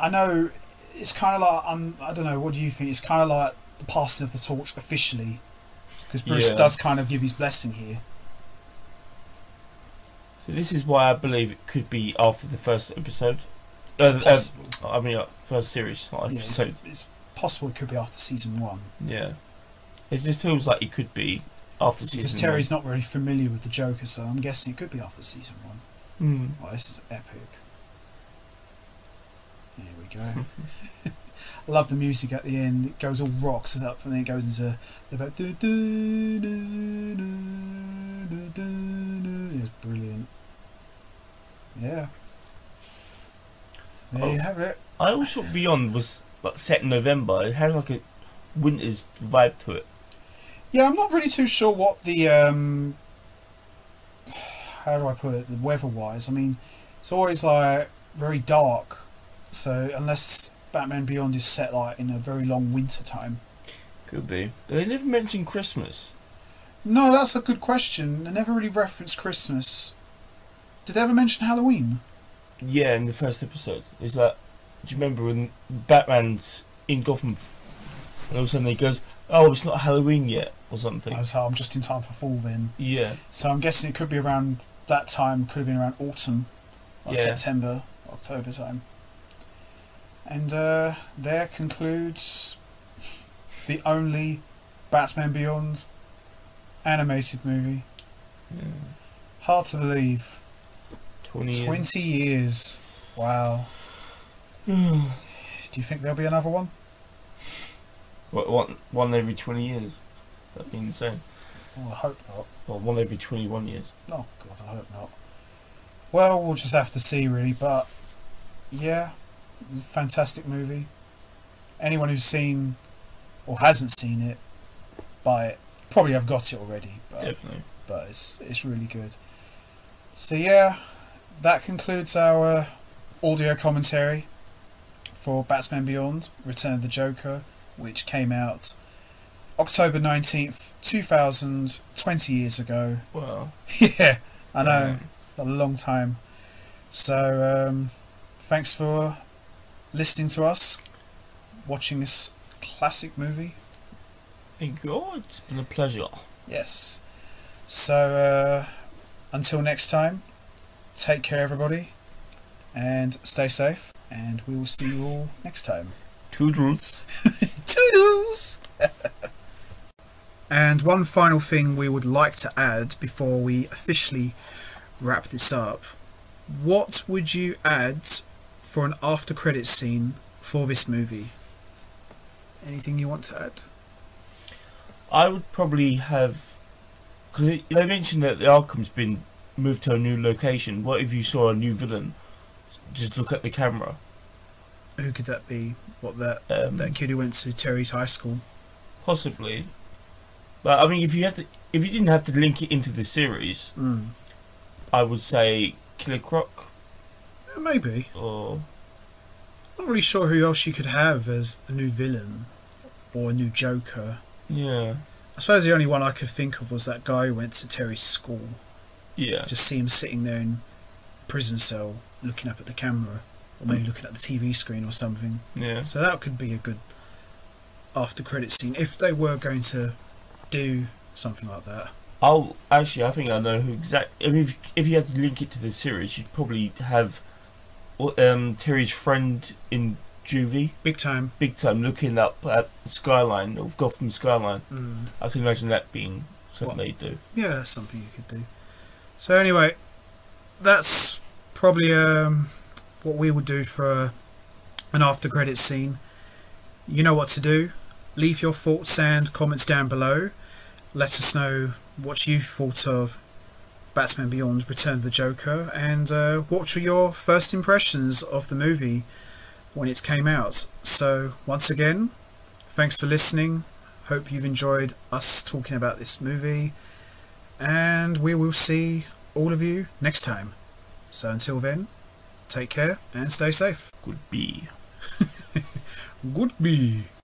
I know it's kind of like um, I don't know. What do you think? It's kind of like the passing of the torch officially, because Bruce Yeah. does kind of give his blessing here. So this is why I believe it could be after the first episode. It's Uh, uh. I mean, uh, first series, not Yeah, episode. it's possible it could be after season one Yeah. It just feels like it could be after because season Because Terry's not really familiar with the Joker, so I'm guessing it could be after season one. one. Oh, this is epic. Here we go. [laughs] I love the music at the end. It goes all rocks it up, and then it goes into the about. Do, do, do, do, do, do, do. It's brilliant. Yeah. There you Oh. have it. I also thought Beyond was like set in November. It has like a winter's vibe to it. Yeah, I'm not really too sure what the um. How do I put it? The weather-wise, I mean, it's always like very dark. So unless Batman Beyond is set like in a very long winter time. Could be. But they never mentioned Christmas. No, that's a good question. They never really referenced Christmas. Did they ever mention Halloween? Yeah, in the first episode. It's like, do you remember when Batman's in Gotham and all of a sudden he goes, oh, it's not Halloween yet, or something. I was how I'm just in time for fall then. Yeah. So I'm guessing it could be around that time. Could have been around autumn, like Yeah. September, October time. And uh, there concludes the only Batman Beyond animated movie. yeah. Hard to believe. 20 years. 20 years. Wow. [sighs] Do you think there'll be another one? What, one, one every 20 years. That'd be insane. Well, I hope not. Or one every 21 years. Oh god, I hope not. Well, we'll just have to see, really. But yeah, fantastic movie. Anyone who's seen or hasn't seen it, buy it. Probably have got it already, but Definitely. but it's it's really good. So yeah, that concludes our audio commentary for Batman Beyond: Return of the Joker, which came out October nineteenth, two thousand, twenty years ago. Wow. [laughs] yeah, I know, a long time. So um, thanks for listening to us, watching this classic movie. Thank you. It's been a pleasure. Yes. So uh, until next time, take care, everybody, and stay safe. And we will see you all next time. Toodles. [laughs] Toodles! [laughs] and one final thing we would like to add before we officially wrap this up. What would you add for an after credit scene for this movie? Anything you want to add? I would probably have. Because they mentioned that the Arkham's been moved to a new location. What if you saw a new villain? Just look at the camera. Who could that be? What that Um, that kid who went to Terry's high school? possibly. But I mean, if you had to, if you didn't have to link it into the series, Mm. I would say Killer Croc Maybe. or Not really sure who else you could have as a new villain or a new Joker. yeah, I suppose the only one I could think of was that guy who went to Terry's school. Yeah, Just see him sitting there in prison cell looking up at the camera, or maybe looking at the TV screen or something. yeah. So that could be a good after credit scene if they were going to do something like that. I'll actually, I think I know who exact. I mean, if, if you had to link it to the series, you'd probably have um, Terry's friend in juvie, Big time. big time, looking up at the skyline of Gotham skyline. Mm. I can imagine that being something they do. Yeah, that's something you could do. So anyway, that's probably um, what we would do for an after credit scene. You know what to do. Leave your thoughts and comments down below. Let us know what you thought of Batman Beyond: Return of the Joker, and uh, what were your first impressions of the movie when it came out. So once again, thanks for listening. Hope you've enjoyed us talking about this movie and we will see all of you next time. So until then, take care and stay safe. Be. Goodbye. [laughs]